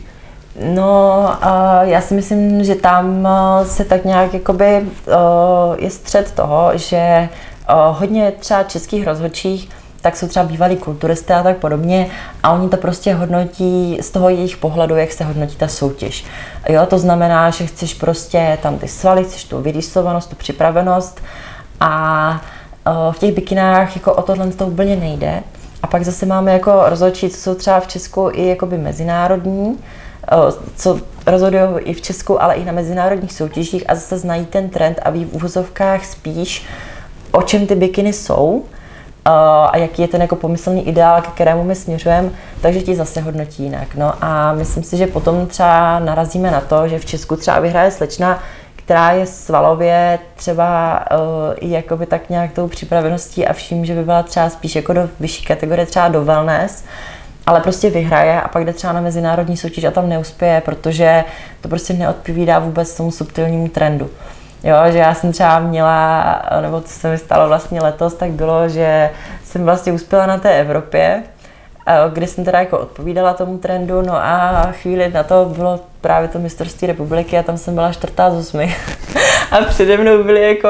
No, uh, já si myslím, že tam uh, se tak nějak jakoby uh, je střed toho, že uh, hodně třeba českých rozhodčích tak jsou třeba bývalí kulturisté a tak podobně a oni to prostě hodnotí z toho jejich pohledu, jak se hodnotí ta soutěž. Jo, to znamená, že chceš prostě tam ty svaly, chceš tu vyrýsovanost, tu připravenost a v těch bikinách jako o tohle to úplně nejde. A pak zase máme jako rozhodčí, co jsou třeba v Česku i jakoby mezinárodní, co rozhodují i v Česku, ale i na mezinárodních soutěžích a zase znají ten trend a ví v úvozovkách spíš, o čem ty bikiny jsou a jaký je ten jako pomyslný ideál, ke kterému my směřujeme, takže ti zase hodnotí jinak. No a myslím si, že potom třeba narazíme na to, že v Česku třeba vyhraje slečna, která je svalově třeba uh, jakoby tak nějak tou připraveností a vším, že by byla třeba spíš jako do vyšší kategorie, třeba do wellness, ale prostě vyhraje a pak jde třeba na mezinárodní soutěž a tam neuspěje, protože to prostě neodpovídá vůbec tomu subtilnímu trendu. Jo, že já jsem třeba měla, nebo co se mi stalo vlastně letos, tak bylo, že jsem vlastně uspěla na té Evropě, kde jsem teda jako odpovídala tomu trendu, no a chvíli na to bylo právě to mistrovství republiky a tam jsem byla čtvrtá z osmi. a přede mnou byly jako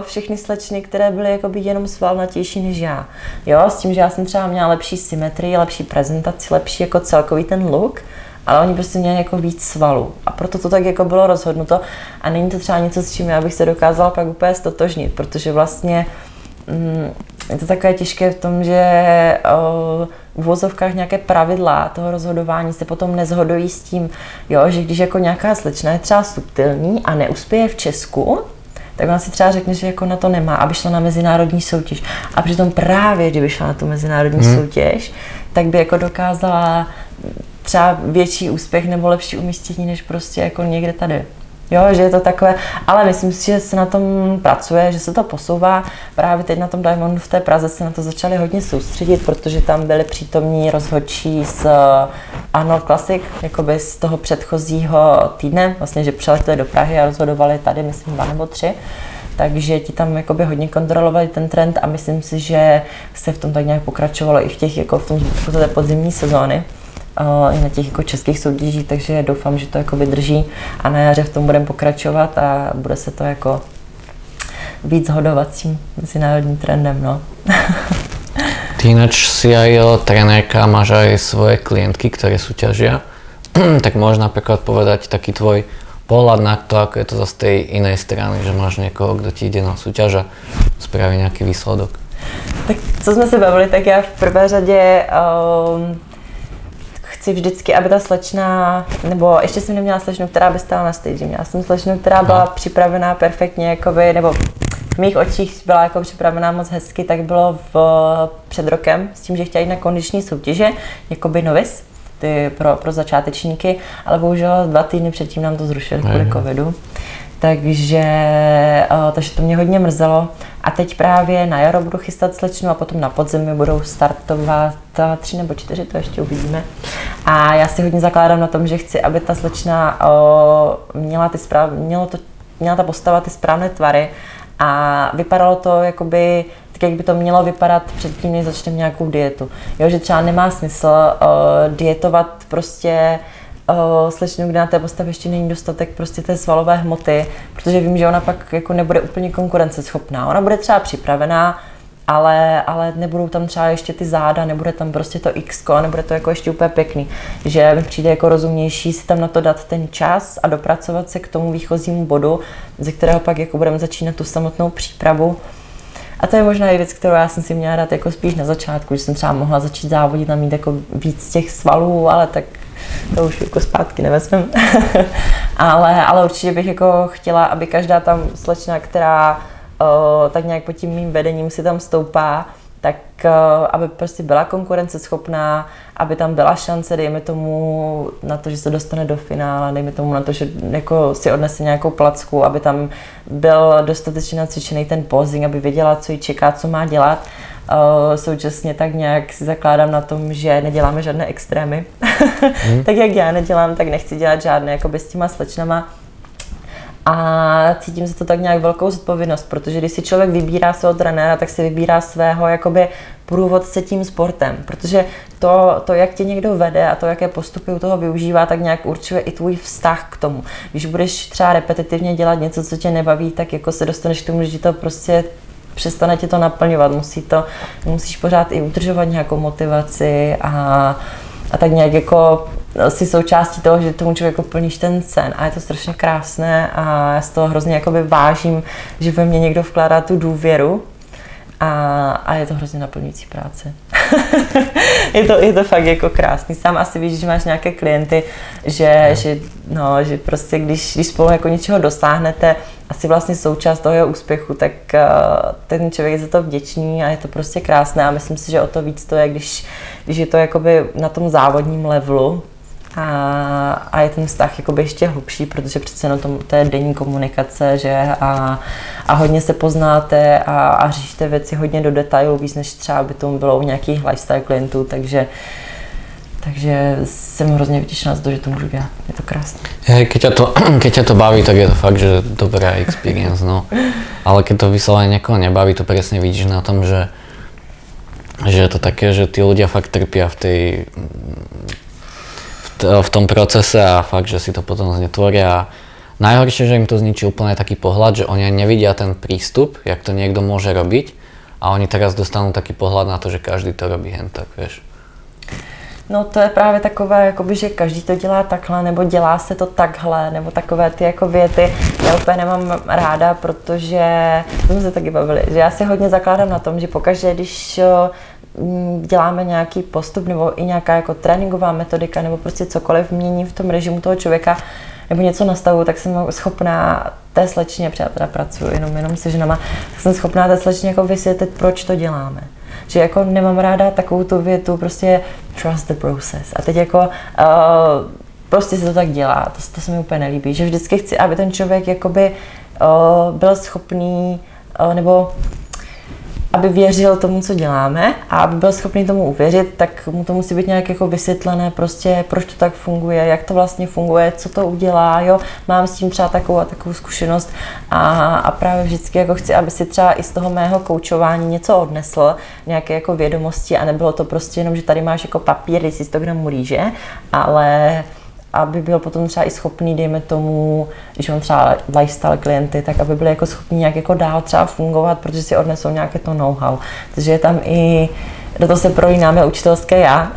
všechny slečny, které byly jako by jenom svalnatější než já. Jo, s tím, že já jsem třeba měla lepší symetrii, lepší prezentaci, lepší jako celkový ten look, ale oni prostě měli jako víc svalů. A proto to tak jako bylo rozhodnuto. A není to třeba něco, s čím já bych se dokázala pak úplně stotožnit, protože vlastně mm, je to takové těžké v tom, že o, v uvozovkách nějaké pravidla toho rozhodování se potom nezhodují s tím, jo, že když jako nějaká slečna je třeba subtilní a neuspěje v Česku, tak ona si třeba řekne, že jako na to nemá, aby šla na mezinárodní soutěž. A přitom právě, kdyby šla na tu mezinárodní hmm. soutěž, tak by jako dokázala třeba větší úspěch nebo lepší umístění, než prostě jako někde tady. Jo, že je to takové, ale myslím si, že se na tom pracuje, že se to posouvá. Právě teď na tom Diamondu v té Praze se na to začali hodně soustředit, protože tam byli přítomní rozhodčí z eh, Arnold Classic, jakoby z toho předchozího týdne, vlastně, že přiletěli do Prahy a rozhodovali tady, myslím, dva nebo tři. Takže ti tam jakoby hodně kontrolovali ten trend a myslím si, že se v tom tak nějak pokračovalo i v těch, jako v tom v podzimní sezóny i na těch jako českých soutěžích, takže doufám, že to jako vydrží a na jaře v tom budeme pokračovat a bude se to jako víc hodovat s tím mezinárodním trendem. No. Ty ináč si aj trenérka, máš aj svoje klientky, ktoré súťažia. tak môžeš napríklad povedať taký tvoj pohľad na to, ako je to zase z tej inej strany, že máš niekoho, kto ti ide na súťaž a spraví nejaký výsledok. Tak co jsme se bavili, tak já v prvé řadě um, chci vždycky, aby ta slečna, nebo ještě jsem neměla slečnu, která by stála na stage. Měla jsem slečnu, která byla Aha. připravená perfektně, jakoby, nebo v mých očích byla jako připravená moc hezky, tak bylo v, před rokem s tím, že chtěla jít na kondiční soutěže, jakoby novis, ty pro, pro začátečníky, ale bohužel dva týdny předtím nám to zrušili kvůli covidu. Takže, takže to mě hodně mrzelo. A teď právě na jaro budu chystat slečnu a potom na podzemí budou startovat tři nebo čtyři, to ještě uvidíme. A já si hodně zakládám na tom, že chci, aby ta slečna měla, ty správ, mělo to, měla ta postava ty správné tvary a vypadalo to jakoby tak, jak by to mělo vypadat předtím, než začneme nějakou dietu. Jo, že třeba nemá smysl uh, dietovat prostě uh, slečnu, kde na té postavě ještě není dostatek prostě té svalové hmoty, protože vím, že ona pak jako nebude úplně konkurenceschopná. Ona bude třeba připravená, ale, ale nebudou tam třeba ještě ty záda, nebude tam prostě to x a nebude to jako ještě úplně pěkný. Že mi přijde jako rozumnější si tam na to dát ten čas a dopracovat se k tomu výchozímu bodu, ze kterého pak jako budeme začínat tu samotnou přípravu. A to je možná i věc, kterou já jsem si měla dát jako spíš na začátku, že jsem třeba mohla začít závodit a mít jako víc těch svalů, ale tak to už jako zpátky nevezmem. ale, ale určitě bych jako chtěla, aby každá tam slečna, která uh, tak nějak pod tím mým vedením si tam stoupá, tak uh, aby prostě byla konkurenceschopná, aby tam byla šance, dejme tomu na to, že se dostane do finále, dejme tomu na to, že jako si odnese nějakou placku, aby tam byl dostatečně nacvičený ten posing, aby věděla, co ji čeká, co má dělat. Uh, současně tak nějak si zakládám na tom, že neděláme žádné extrémy. Hmm. tak jak já nedělám, tak nechci dělat žádné jako s těma slečnama. A cítím se to tak nějak velkou zodpovědnost, protože když si člověk vybírá svého trenéra, tak si vybírá svého jakoby průvodce tím sportem, protože to, to, jak tě někdo vede a to, jaké postupy u toho využívá, tak nějak určuje i tvůj vztah k tomu. Když budeš třeba repetitivně dělat něco, co tě nebaví, tak jako se dostaneš k tomu, že ti to prostě přestane tě to naplňovat. Musí to, musíš pořád i udržovat nějakou motivaci a, a tak nějak jako si součástí toho, že tomu člověku plníš ten sen a je to strašně krásné a já z toho hrozně jakoby vážím, že ve mně někdo vkládá tu důvěru a, a je to hrozně naplňující práce. je, to, je to fakt jako krásný. Sám asi víš, že máš nějaké klienty, že, no. že, no, že prostě když, když spolu jako něčeho dosáhnete, asi vlastně součást toho jeho úspěchu, tak uh, ten člověk je za to vděčný a je to prostě krásné a myslím si, že o to víc to je, když, když je to jakoby na tom závodním levelu, a, a je ten vztah jakoby ještě hlubší, protože přece na tom to je denní komunikace, že a, a hodně se poznáte a, a řešíte věci hodně do detailů, víc než třeba by tomu bylo u nějakých lifestyle klientů, takže takže jsem hrozně vděčná za to, že to můžu dělat. Je to krásné. Hej, keď ťa to, keď ťa to baví, tak je to fakt, že dobrá experience, no. Ale keď to vyslovene niekoho nebaví, to presne vidíš na tom, že, že je to také, že tí ľudia fakt trpia v tej v tom procese a fakt, že si to potom znetvoria. A najhoršie, že im to zničí úplne taký pohľad, že oni nevidia ten prístup, jak to niekto môže robiť a oni teraz dostanú taký pohľad na to, že každý to robí hen tak, vieš. No to je právě takové, jakoby, že každý to dělá takhle, nebo dělá se to takhle, nebo takové ty jako věty. Já úplně nemám ráda, protože, to jsme se taky bavili, že já si hodně zakládám na tom, že pokaždé, když Mm, děláme nějaký postup nebo i nějaká jako tréninková metodika nebo prostě cokoliv mění v tom režimu toho člověka nebo něco nastavu, tak jsem schopná té slečně, protože já teda pracuji jenom, jenom se ženama, tak jsem schopná té slečně jako vysvětlit, proč to děláme. Že jako nemám ráda takovou tu větu, prostě trust the process. A teď jako uh, prostě se to tak dělá, to, to se mi úplně nelíbí, že vždycky chci, aby ten člověk jakoby uh, byl schopný uh, nebo aby věřil tomu, co děláme a aby byl schopný tomu uvěřit, tak mu to musí být nějak jako vysvětlené, prostě proč to tak funguje, jak to vlastně funguje, co to udělá, jo, mám s tím třeba takovou a takovou zkušenost a, a právě vždycky jako chci, aby si třeba i z toho mého koučování něco odnesl, nějaké jako vědomosti a nebylo to prostě jenom, že tady máš jako papír, 100 gramů rýže, ale aby byl potom třeba i schopný, dejme tomu, když mám třeba lifestyle klienty, tak aby byli jako schopni nějak jako dál třeba fungovat, protože si odnesou nějaké to know-how. Takže je tam i do toho se prolínáme učitelské já.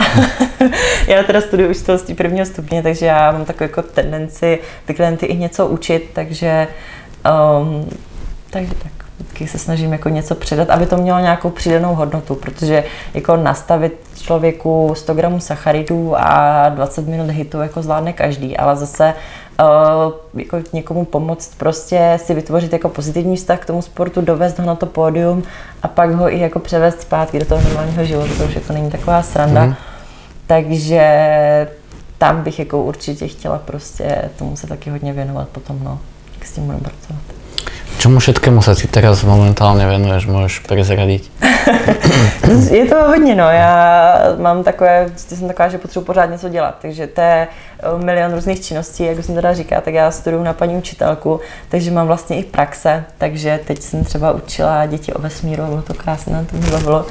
já teda studuji učitelství prvního stupně, takže já mám takovou jako tendenci ty klienty i něco učit, takže um, takže tak vždycky se snažím jako něco předat, aby to mělo nějakou přidanou hodnotu, protože jako nastavit člověku 100 gramů sacharidů a 20 minut hitu jako zvládne každý, ale zase uh, jako někomu pomoct prostě si vytvořit jako pozitivní vztah k tomu sportu, dovést ho na to pódium a pak ho i jako převést zpátky do toho normálního života, to už jako není taková sranda. Mm. Takže tam bych jako určitě chtěla prostě tomu se taky hodně věnovat potom, no, jak s tím budu pracovat. Čemu všetkému sa si teraz momentálně věnuješ, můžeš prezradit? je to hodně, no. Já mám takové, vždycky jsem taková, že potřebuji pořád něco dělat, takže to je eh, milion různých činností, jak jsem teda říká, tak já studuju na paní učitelku, takže mám vlastně i praxe, takže teď jsem třeba učila děti o vesmíru, bylo to krásné, to mě bavilo.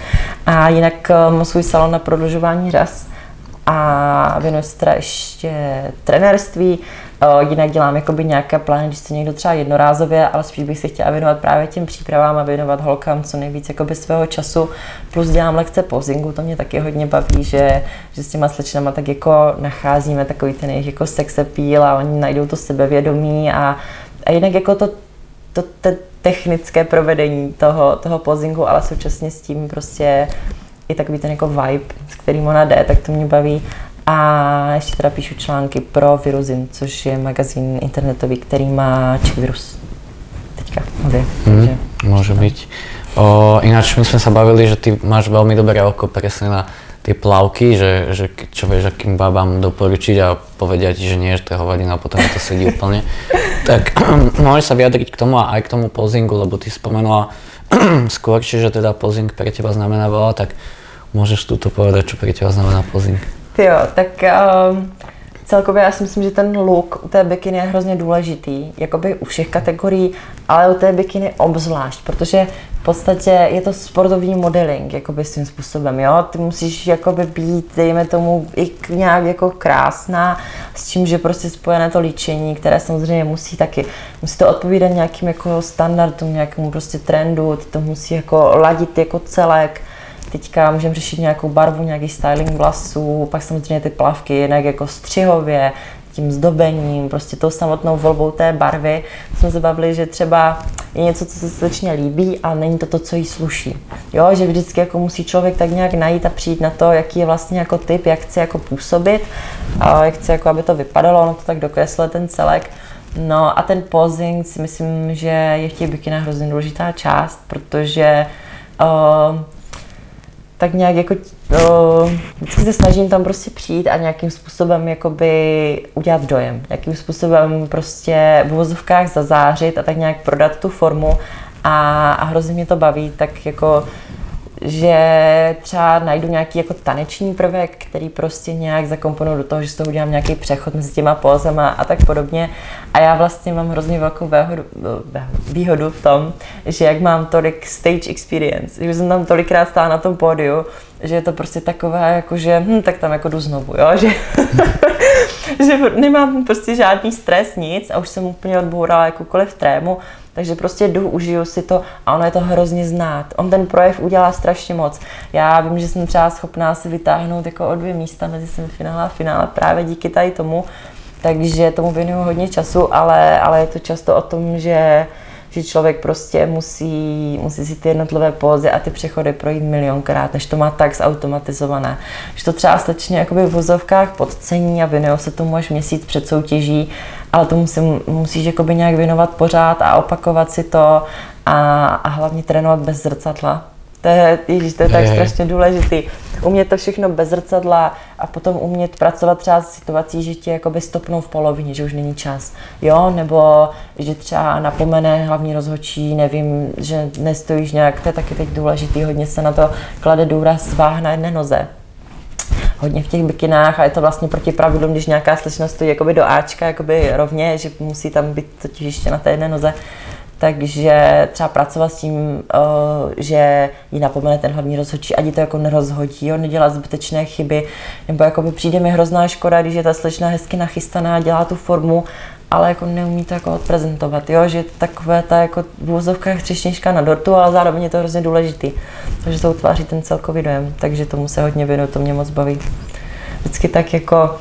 A jinak eh, mám svůj salon na prodlužování řas, a věnuju se teda ještě trenérství, jinak dělám jakoby nějaké plány, když se někdo třeba jednorázově, ale spíš bych se chtěla věnovat právě těm přípravám a věnovat holkám co nejvíc jakoby svého času, plus dělám lekce pozingu, to mě taky hodně baví, že, že s těma slečnama tak jako nacházíme takový ten jejich jako sex appeal a oni najdou to sebevědomí a, a jinak jako to, to, to technické provedení toho, toho pozingu, ale současně s tím prostě i takový ten jako vibe, s kterým ona jde, tak to mě baví. A ještě teda píšu články pro Viruzin, což je magazín internetový, který má Virus. Teďka nově. Hmm, může být. O, ináč my jsme se bavili, že ty máš velmi dobré oko presne na ty plavky, že, že čo vieš akým babám doporučiť a povedia ti, že nie, že to je hovadina a potom to sedí úplne. tak môžeš sa vyjadriť k tomu a aj k tomu pozingu, lebo ty spomenula skôr, že teda pozing pre teba znamená veľa, tak môžeš tu povedať, čo pre teba znamená pozing. Jo, tak um, celkově já si myslím, že ten look u té bikiny je hrozně důležitý, jakoby u všech kategorií, ale u té bikiny obzvlášť, protože v podstatě je to sportovní modeling, jakoby svým způsobem, jo, ty musíš jakoby být, dejme tomu, i nějak jako krásná, s tím, že prostě spojené to líčení, které samozřejmě musí taky, musí to odpovídat nějakým jako standardům, nějakému prostě trendu, ty to musí jako ladit jako celek, Teďka můžeme řešit nějakou barvu, nějaký styling vlasů, pak samozřejmě ty plavky, jinak jako střihově, tím zdobením, prostě tou samotnou volbou té barvy. Jsme se bavili, že třeba je něco, co se skutečně líbí, ale není to to, co jí sluší. Jo, že vždycky jako musí člověk tak nějak najít a přijít na to, jaký je vlastně jako typ, jak chce jako působit, a jak chce jako, aby to vypadalo, ono to tak dokresluje ten celek. No a ten posing si myslím, že je v těch bikinách hrozně důležitá část, protože uh, tak nějak jako uh, vždycky se snažím tam prostě přijít a nějakým způsobem jakoby udělat dojem, nějakým způsobem prostě v uvozovkách zazářit a tak nějak prodat tu formu. A, a hrozně mě to baví, tak jako že třeba najdu nějaký jako taneční prvek, který prostě nějak zakomponuju do toho, že z toho udělám nějaký přechod mezi těma pózama a tak podobně. A já vlastně mám hrozně velkou výhodu, výhodu v tom, že jak mám tolik stage experience, že jsem tam tolikrát stála na tom pódiu, že je to prostě takové, jako že hm, tak tam jako jdu znovu, jo, že, že nemám prostě žádný stres, nic a už jsem úplně odbourala jakoukoliv trému, takže prostě jdu, užiju si to a ono je to hrozně znát. On ten projev udělá strašně moc. Já vím, že jsem třeba schopná si vytáhnout jako o dvě místa mezi semifinále a finále právě díky tady tomu, takže tomu věnuju hodně času, ale, ale je to často o tom, že že člověk prostě musí, musí si ty jednotlivé pózy a ty přechody projít milionkrát, než to má tak zautomatizované. Že to třeba slečně jakoby v vozovkách podcení a věnují se tomu až měsíc před soutěží, ale to musí, musíš jakoby nějak věnovat pořád a opakovat si to a, a hlavně trénovat bez zrcadla. To je, ježiš, to je tak strašně důležitý. Umět to všechno bez zrcadla a potom umět pracovat třeba s situací, že ti jakoby stopnou v polovině, že už není čas, jo, nebo že třeba napomene hlavní rozhodčí, nevím, že nestojíš nějak, to je taky teď důležitý, hodně se na to klade důraz váh na jedné noze, hodně v těch bikinách a je to vlastně proti pravidlům, když nějaká slečna stojí jakoby do Ačka, jakoby rovně, že musí tam být to těžiště na té jedné noze, takže třeba pracovat s tím, eh, že jí napomene ten hlavní rozhodčí, ať to jako nerozhodí, jo, nedělat zbytečné chyby, nebo jako by přijde mi hrozná škoda, když je ta slečna hezky nachystaná, dělá tu formu, ale jako neumí to jako odprezentovat, jo, že takové ta jako v třešnička na dortu, ale zároveň je to hrozně důležitý, takže to utváří ten celkový dojem, takže tomu se hodně věnuju, to mě moc baví. Vždycky tak jako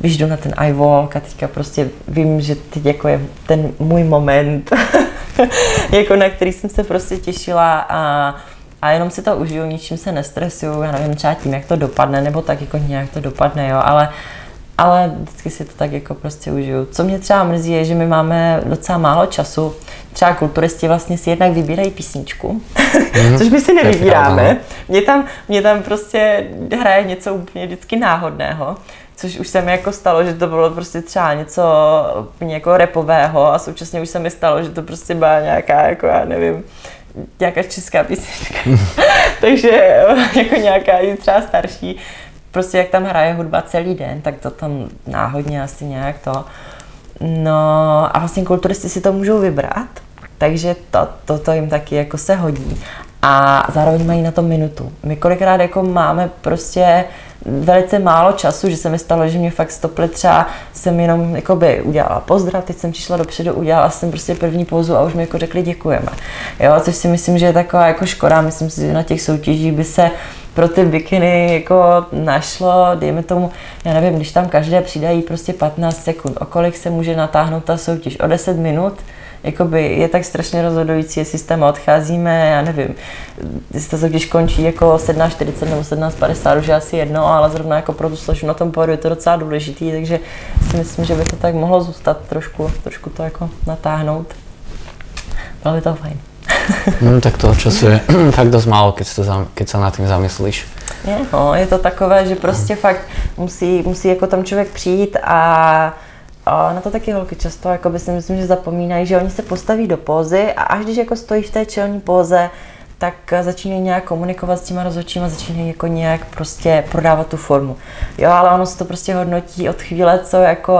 když jdu na ten iWalk a teďka prostě vím, že teď jako je ten můj moment, jako na který jsem se prostě těšila a, a jenom si to užiju, ničím se nestresuju, já nevím třeba tím, jak to dopadne, nebo tak jako nějak to dopadne, jo, ale ale vždycky si to tak jako prostě užiju. Co mě třeba mrzí, je, že my máme docela málo času. Třeba kulturisti vlastně si jednak vybírají písničku, mm, což my si nevybíráme. Mě tam, mě tam prostě hraje něco úplně vždycky náhodného což už se mi jako stalo, že to bylo prostě třeba něco jako repového a současně už se mi stalo, že to prostě byla nějaká, jako já nevím, nějaká česká písnička. Takže jako nějaká třeba starší, prostě jak tam hraje hudba celý den, tak to tam náhodně asi nějak to. No a vlastně kulturisti si to můžou vybrat, takže to, to, to jim taky jako se hodí. A zároveň mají na to minutu. My kolikrát jako máme prostě velice málo času, že se mi stalo, že mě fakt stopli třeba, jsem jenom jakoby udělala pozdrav, teď jsem přišla dopředu, udělala jsem prostě první pouzu a už mi jako řekli děkujeme. Jo, což si myslím, že je taková jako škoda, myslím si, že na těch soutěžích by se pro ty bikiny jako našlo, dejme tomu, já nevím, když tam každé přidají prostě 15 sekund, o kolik se může natáhnout ta soutěž, o 10 minut, jakoby je tak strašně rozhodující, jestli s téma odcházíme, já nevím, jestli ta soutěž končí jako 17.40 nebo 17.50, už je asi jedno, ale zrovna jako pro tu složku na tom pódiu je to docela důležitý, takže si myslím, že by to tak mohlo zůstat trošku, trošku to jako natáhnout. Bylo by to fajn. No, tak toho času je fakt dost málo, keď, to, keď sa nad tým zamyslíš. Je, no, je to takové, že prostě fakt musí, musí jako tam člověk přijít a a na to taky holky často jako by si myslím, že zapomínají, že oni se postaví do pózy a až když jako stojí v té čelní póze, tak začínají nějak komunikovat s těma rozhodčíma, začínají jako nějak prostě prodávat tu formu. Jo, ale ono se to prostě hodnotí od chvíle, co jako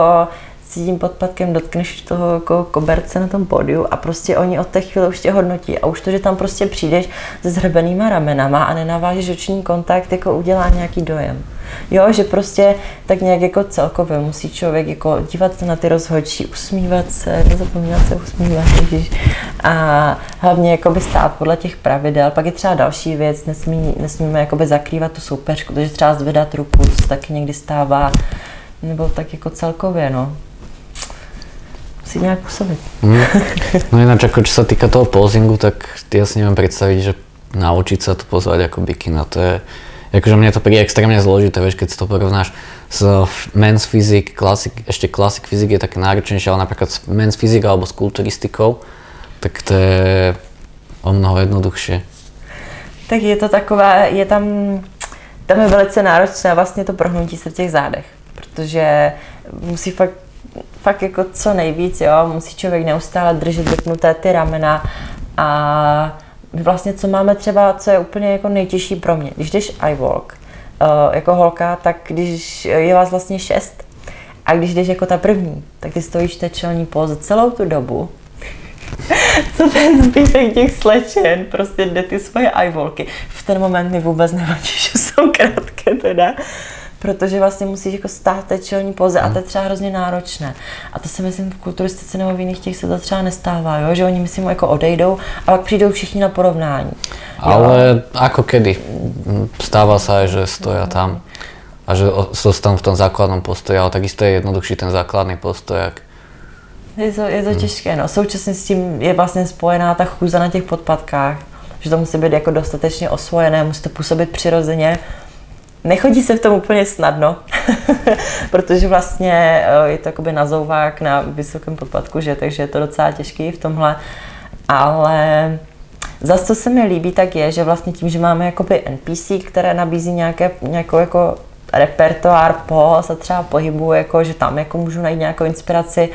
si tím podpadkem dotkneš toho jako koberce na tom pódiu a prostě oni od té chvíle už tě hodnotí a už to, že tam prostě přijdeš se zhrbenýma ramenama a nenavážeš oční kontakt, jako udělá nějaký dojem. Jo, že prostě tak nějak jako celkově musí člověk jako dívat se na ty rozhodčí, usmívat se, nezapomínat se usmívat, ježiš. A hlavně jakoby stát podle těch pravidel. Pak je třeba další věc, nesmí, nesmíme jakoby zakrývat tu soupeřku, takže třeba zvedat ruku, co se taky někdy stává, nebo tak jako celkově, no si nějak působit. Mm. No jinak, jako čo sa týka toho posingu, tak ja si neviem predstaviť, že naučiť sa to pozvať ako bikina, to je, akože mne to príde extrémne zložité, vieš, keď si to porovnáš s men's physique, classic, ešte classic physique je také náročnejšie, ale napríklad men's physique alebo s kulturistikou, tak to je o mnoho jednoduchšie. Tak je to takové, je tam, tam je velice náročné vlastně to prohnutí se v těch zádech, protože musí fakt fakt jako co nejvíc, jo, musí člověk neustále držet vypnuté ty ramena a vlastně co máme třeba, co je úplně jako nejtěžší pro mě, když jdeš I walk, uh, jako holka, tak když je vás vlastně šest. A když jdeš jako ta první, tak ty stojíš té čelní póze celou tu dobu, co ten zbytek těch slečen, prostě jde ty svoje eyevolky. V ten moment mi vůbec nevadí, že jsou krátké teda protože vlastně musíš jako stát té čelní poze a to je třeba hrozně náročné. A to se myslím v kulturistice nebo v jiných těch se to třeba nestává, jo? že oni myslím jako odejdou a pak přijdou všichni na porovnání. Ale jako kedy? Stává se, že stojí tam a že zostanú v tom základnom postoji, ale takisto je jednoduchší ten základný postojak. Je to, je to hmm. těžké, no. Současně s tím je vlastně spojená ta chůza na těch podpadkách, že to musí být jako dostatečně osvojené, musí to působit přirozeně Nechodí se v tom úplně snadno, protože vlastně eh, je to jakoby na zouvák na vysokém podpadku, že? takže je to docela těžký v tomhle. Ale zase, co se mi líbí, tak je, že vlastně tím, že máme jakoby NPC, které nabízí nějaké, nějakou jako repertoár po a třeba pohybu, jako, že tam jako můžu najít nějakou inspiraci.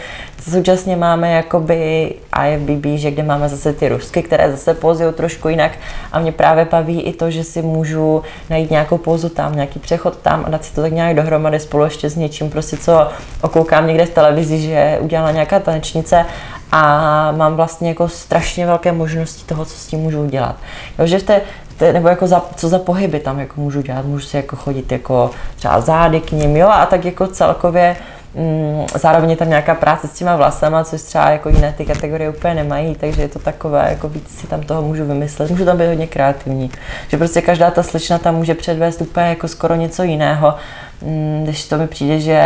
Současně máme jakoby IFBB, že kde máme zase ty rusky, které zase pozují trošku jinak a mě právě baví i to, že si můžu najít nějakou pouzu tam, nějaký přechod tam a dát si to tak nějak dohromady spolu ještě s něčím, prostě co okoukám někde v televizi, že udělala nějaká tanečnice a mám vlastně jako strašně velké možnosti toho, co s tím můžu udělat. Jo, že v té nebo jako za, co za pohyby tam jako můžu dělat, můžu si jako chodit jako třeba zády k ním, jo, a tak jako celkově mm, zároveň je tam nějaká práce s těma vlasama, což třeba jako jiné ty kategorie úplně nemají, takže je to takové, jako víc si tam toho můžu vymyslet, můžu tam být hodně kreativní, že prostě každá ta slečna tam může předvést úplně jako skoro něco jiného, mm, když to mi přijde, že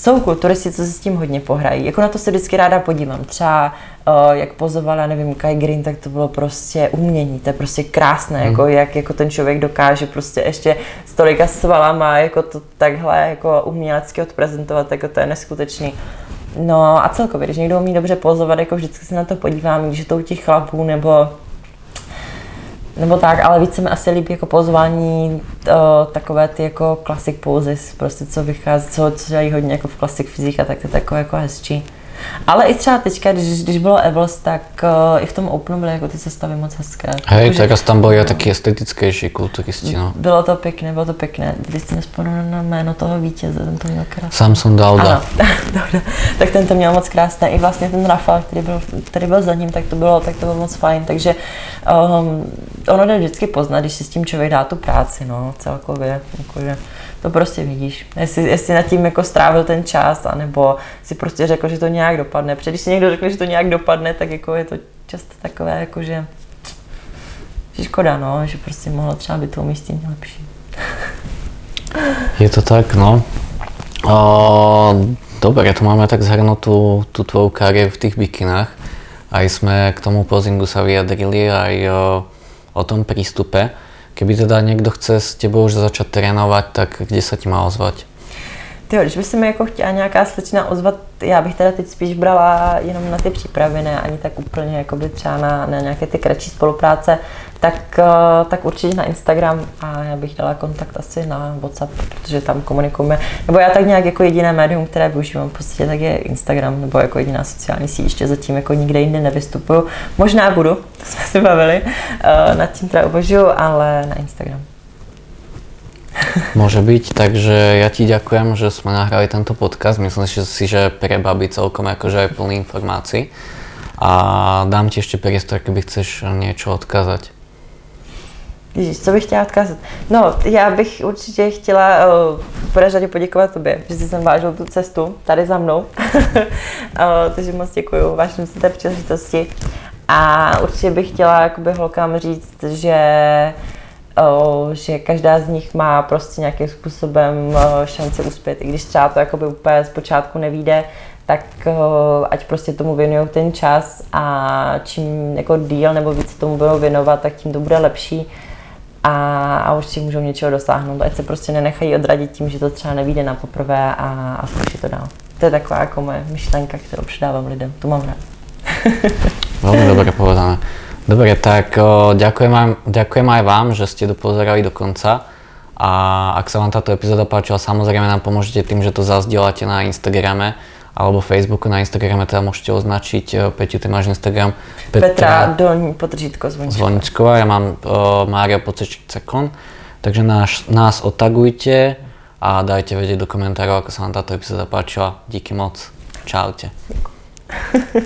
jsou kulturisti, co si s tím hodně pohrají. Jako na to se vždycky ráda podívám. Třeba uh, jak pozovala, nevím, Kai Green, tak to bylo prostě umění, to je prostě krásné, mm. jako jak jako ten člověk dokáže prostě ještě s tolika svalama jako to takhle jako umělecky odprezentovat, jako to je neskutečný. No a celkově, když někdo umí dobře pozovat, jako vždycky se na to podívám, když je to u těch chlapů nebo nebo tak, ale více mi asi líbí jako pozvání o, takové ty jako classic poses, prostě co vychází, co, co dělají hodně jako v classic fyzika, tak to je takové jako hezčí. Ale i třeba teďka, když, když bylo Evels, tak uh, i v tom Openu byly jako ty sestavy moc hezké. Hej, jako, tak tam byly no. taky estetickější kulturisti, no. Bylo to pěkné, bylo to pěkné. Když jsi nespomněl na jméno toho vítěze, ten to měl krásné. Samson Dauda. Ano, tak ten to měl moc krásné. I vlastně ten Rafa, který byl, který byl za ním, tak to bylo, tak to bylo moc fajn. Takže um, ono jde vždycky poznat, když si s tím člověk dá tu práci, no, celkově. Jakože to prostě vidíš. Jestli, jestli nad tím jako strávil ten čas, anebo si prostě řekl, že to nějak dopadne. Protože když si někdo řekne, že to nějak dopadne, tak jako je to často takové, jako že, že škoda, no, že prostě mohlo třeba být to umístění lepší. Je to tak, no. O, dobre, tu máme tak zhrnutú tú tvoju kariéru v tých bikinách. Aj sme k tomu pozingu sa vyjadrili, aj o, o tom prístupe. Keby teda někdo chce s tebou už začať trénovat, tak kde se ti má ozvat? Tyjo, když by se mi jako chtěla nějaká slečna ozvat, já bych teda teď spíš brala jenom na ty přípravy, ne ani tak úplně jako by třeba na, na nějaké ty kratší spolupráce, tak, eh, tak určitě na Instagram a já bych dala kontakt asi na WhatsApp, protože tam komunikujeme. Nebo já tak nějak jako jediné médium, které využívám v podstatě, tak je Instagram, nebo jako jediná sociální síť, ještě zatím jako nikde jinde nevystupuju. Možná budu, jsme si bavili, uh, nad tím teda uvažuju, ale na Instagram. Môže byť, takže ja ti ďakujem, že sme nahrali tento podcast. Myslím si, že pre baby celkom akože aj plný informácií. A dám ti ešte priestor, keby chceš niečo odkázať. Ježíš, co bych chtěla odkázat? No, já bych určitě chtěla uh, v prvé řadě poděkovat tobě, že jsi sem vážil tu cestu tady za mnou. uh, takže moc děkuji, vážím si té příležitosti. A určitě bych chtěla jakoby holkám říct, že že každá z nich má prostě nějakým způsobem šanci uspět, i když třeba to jakoby úplně zpočátku nevíde, tak ať prostě tomu věnují ten čas a čím jako díl nebo víc tomu budou věnovat, tak tím to bude lepší a, a určitě můžou něčeho dosáhnout. Ať se prostě nenechají odradit tím, že to třeba nevíde na poprvé a, a zkouší to dál. To je taková jako moje myšlenka, kterou předávám lidem. To mám rád. Velmi dobře povedané. Dobre, tak o, ďakujem, aj, ďakujem aj vám, že ste dopozerali do konca. A ak sa vám táto epizóda páčila, samozrejme nám pomôžete tým, že to zazdielate na Instagrame alebo Facebooku. Na Instagrame teda môžete označiť, Peťu, ty máš Instagram Petra, Petra Dolní potržítko Zvoničková. Zvoničková. Ja mám uh, Mária Pocečcekon. Takže nás, nás otagujte a dajte vedieť do komentárov, ako sa vám táto epizóda páčila. Díky moc. Čaute.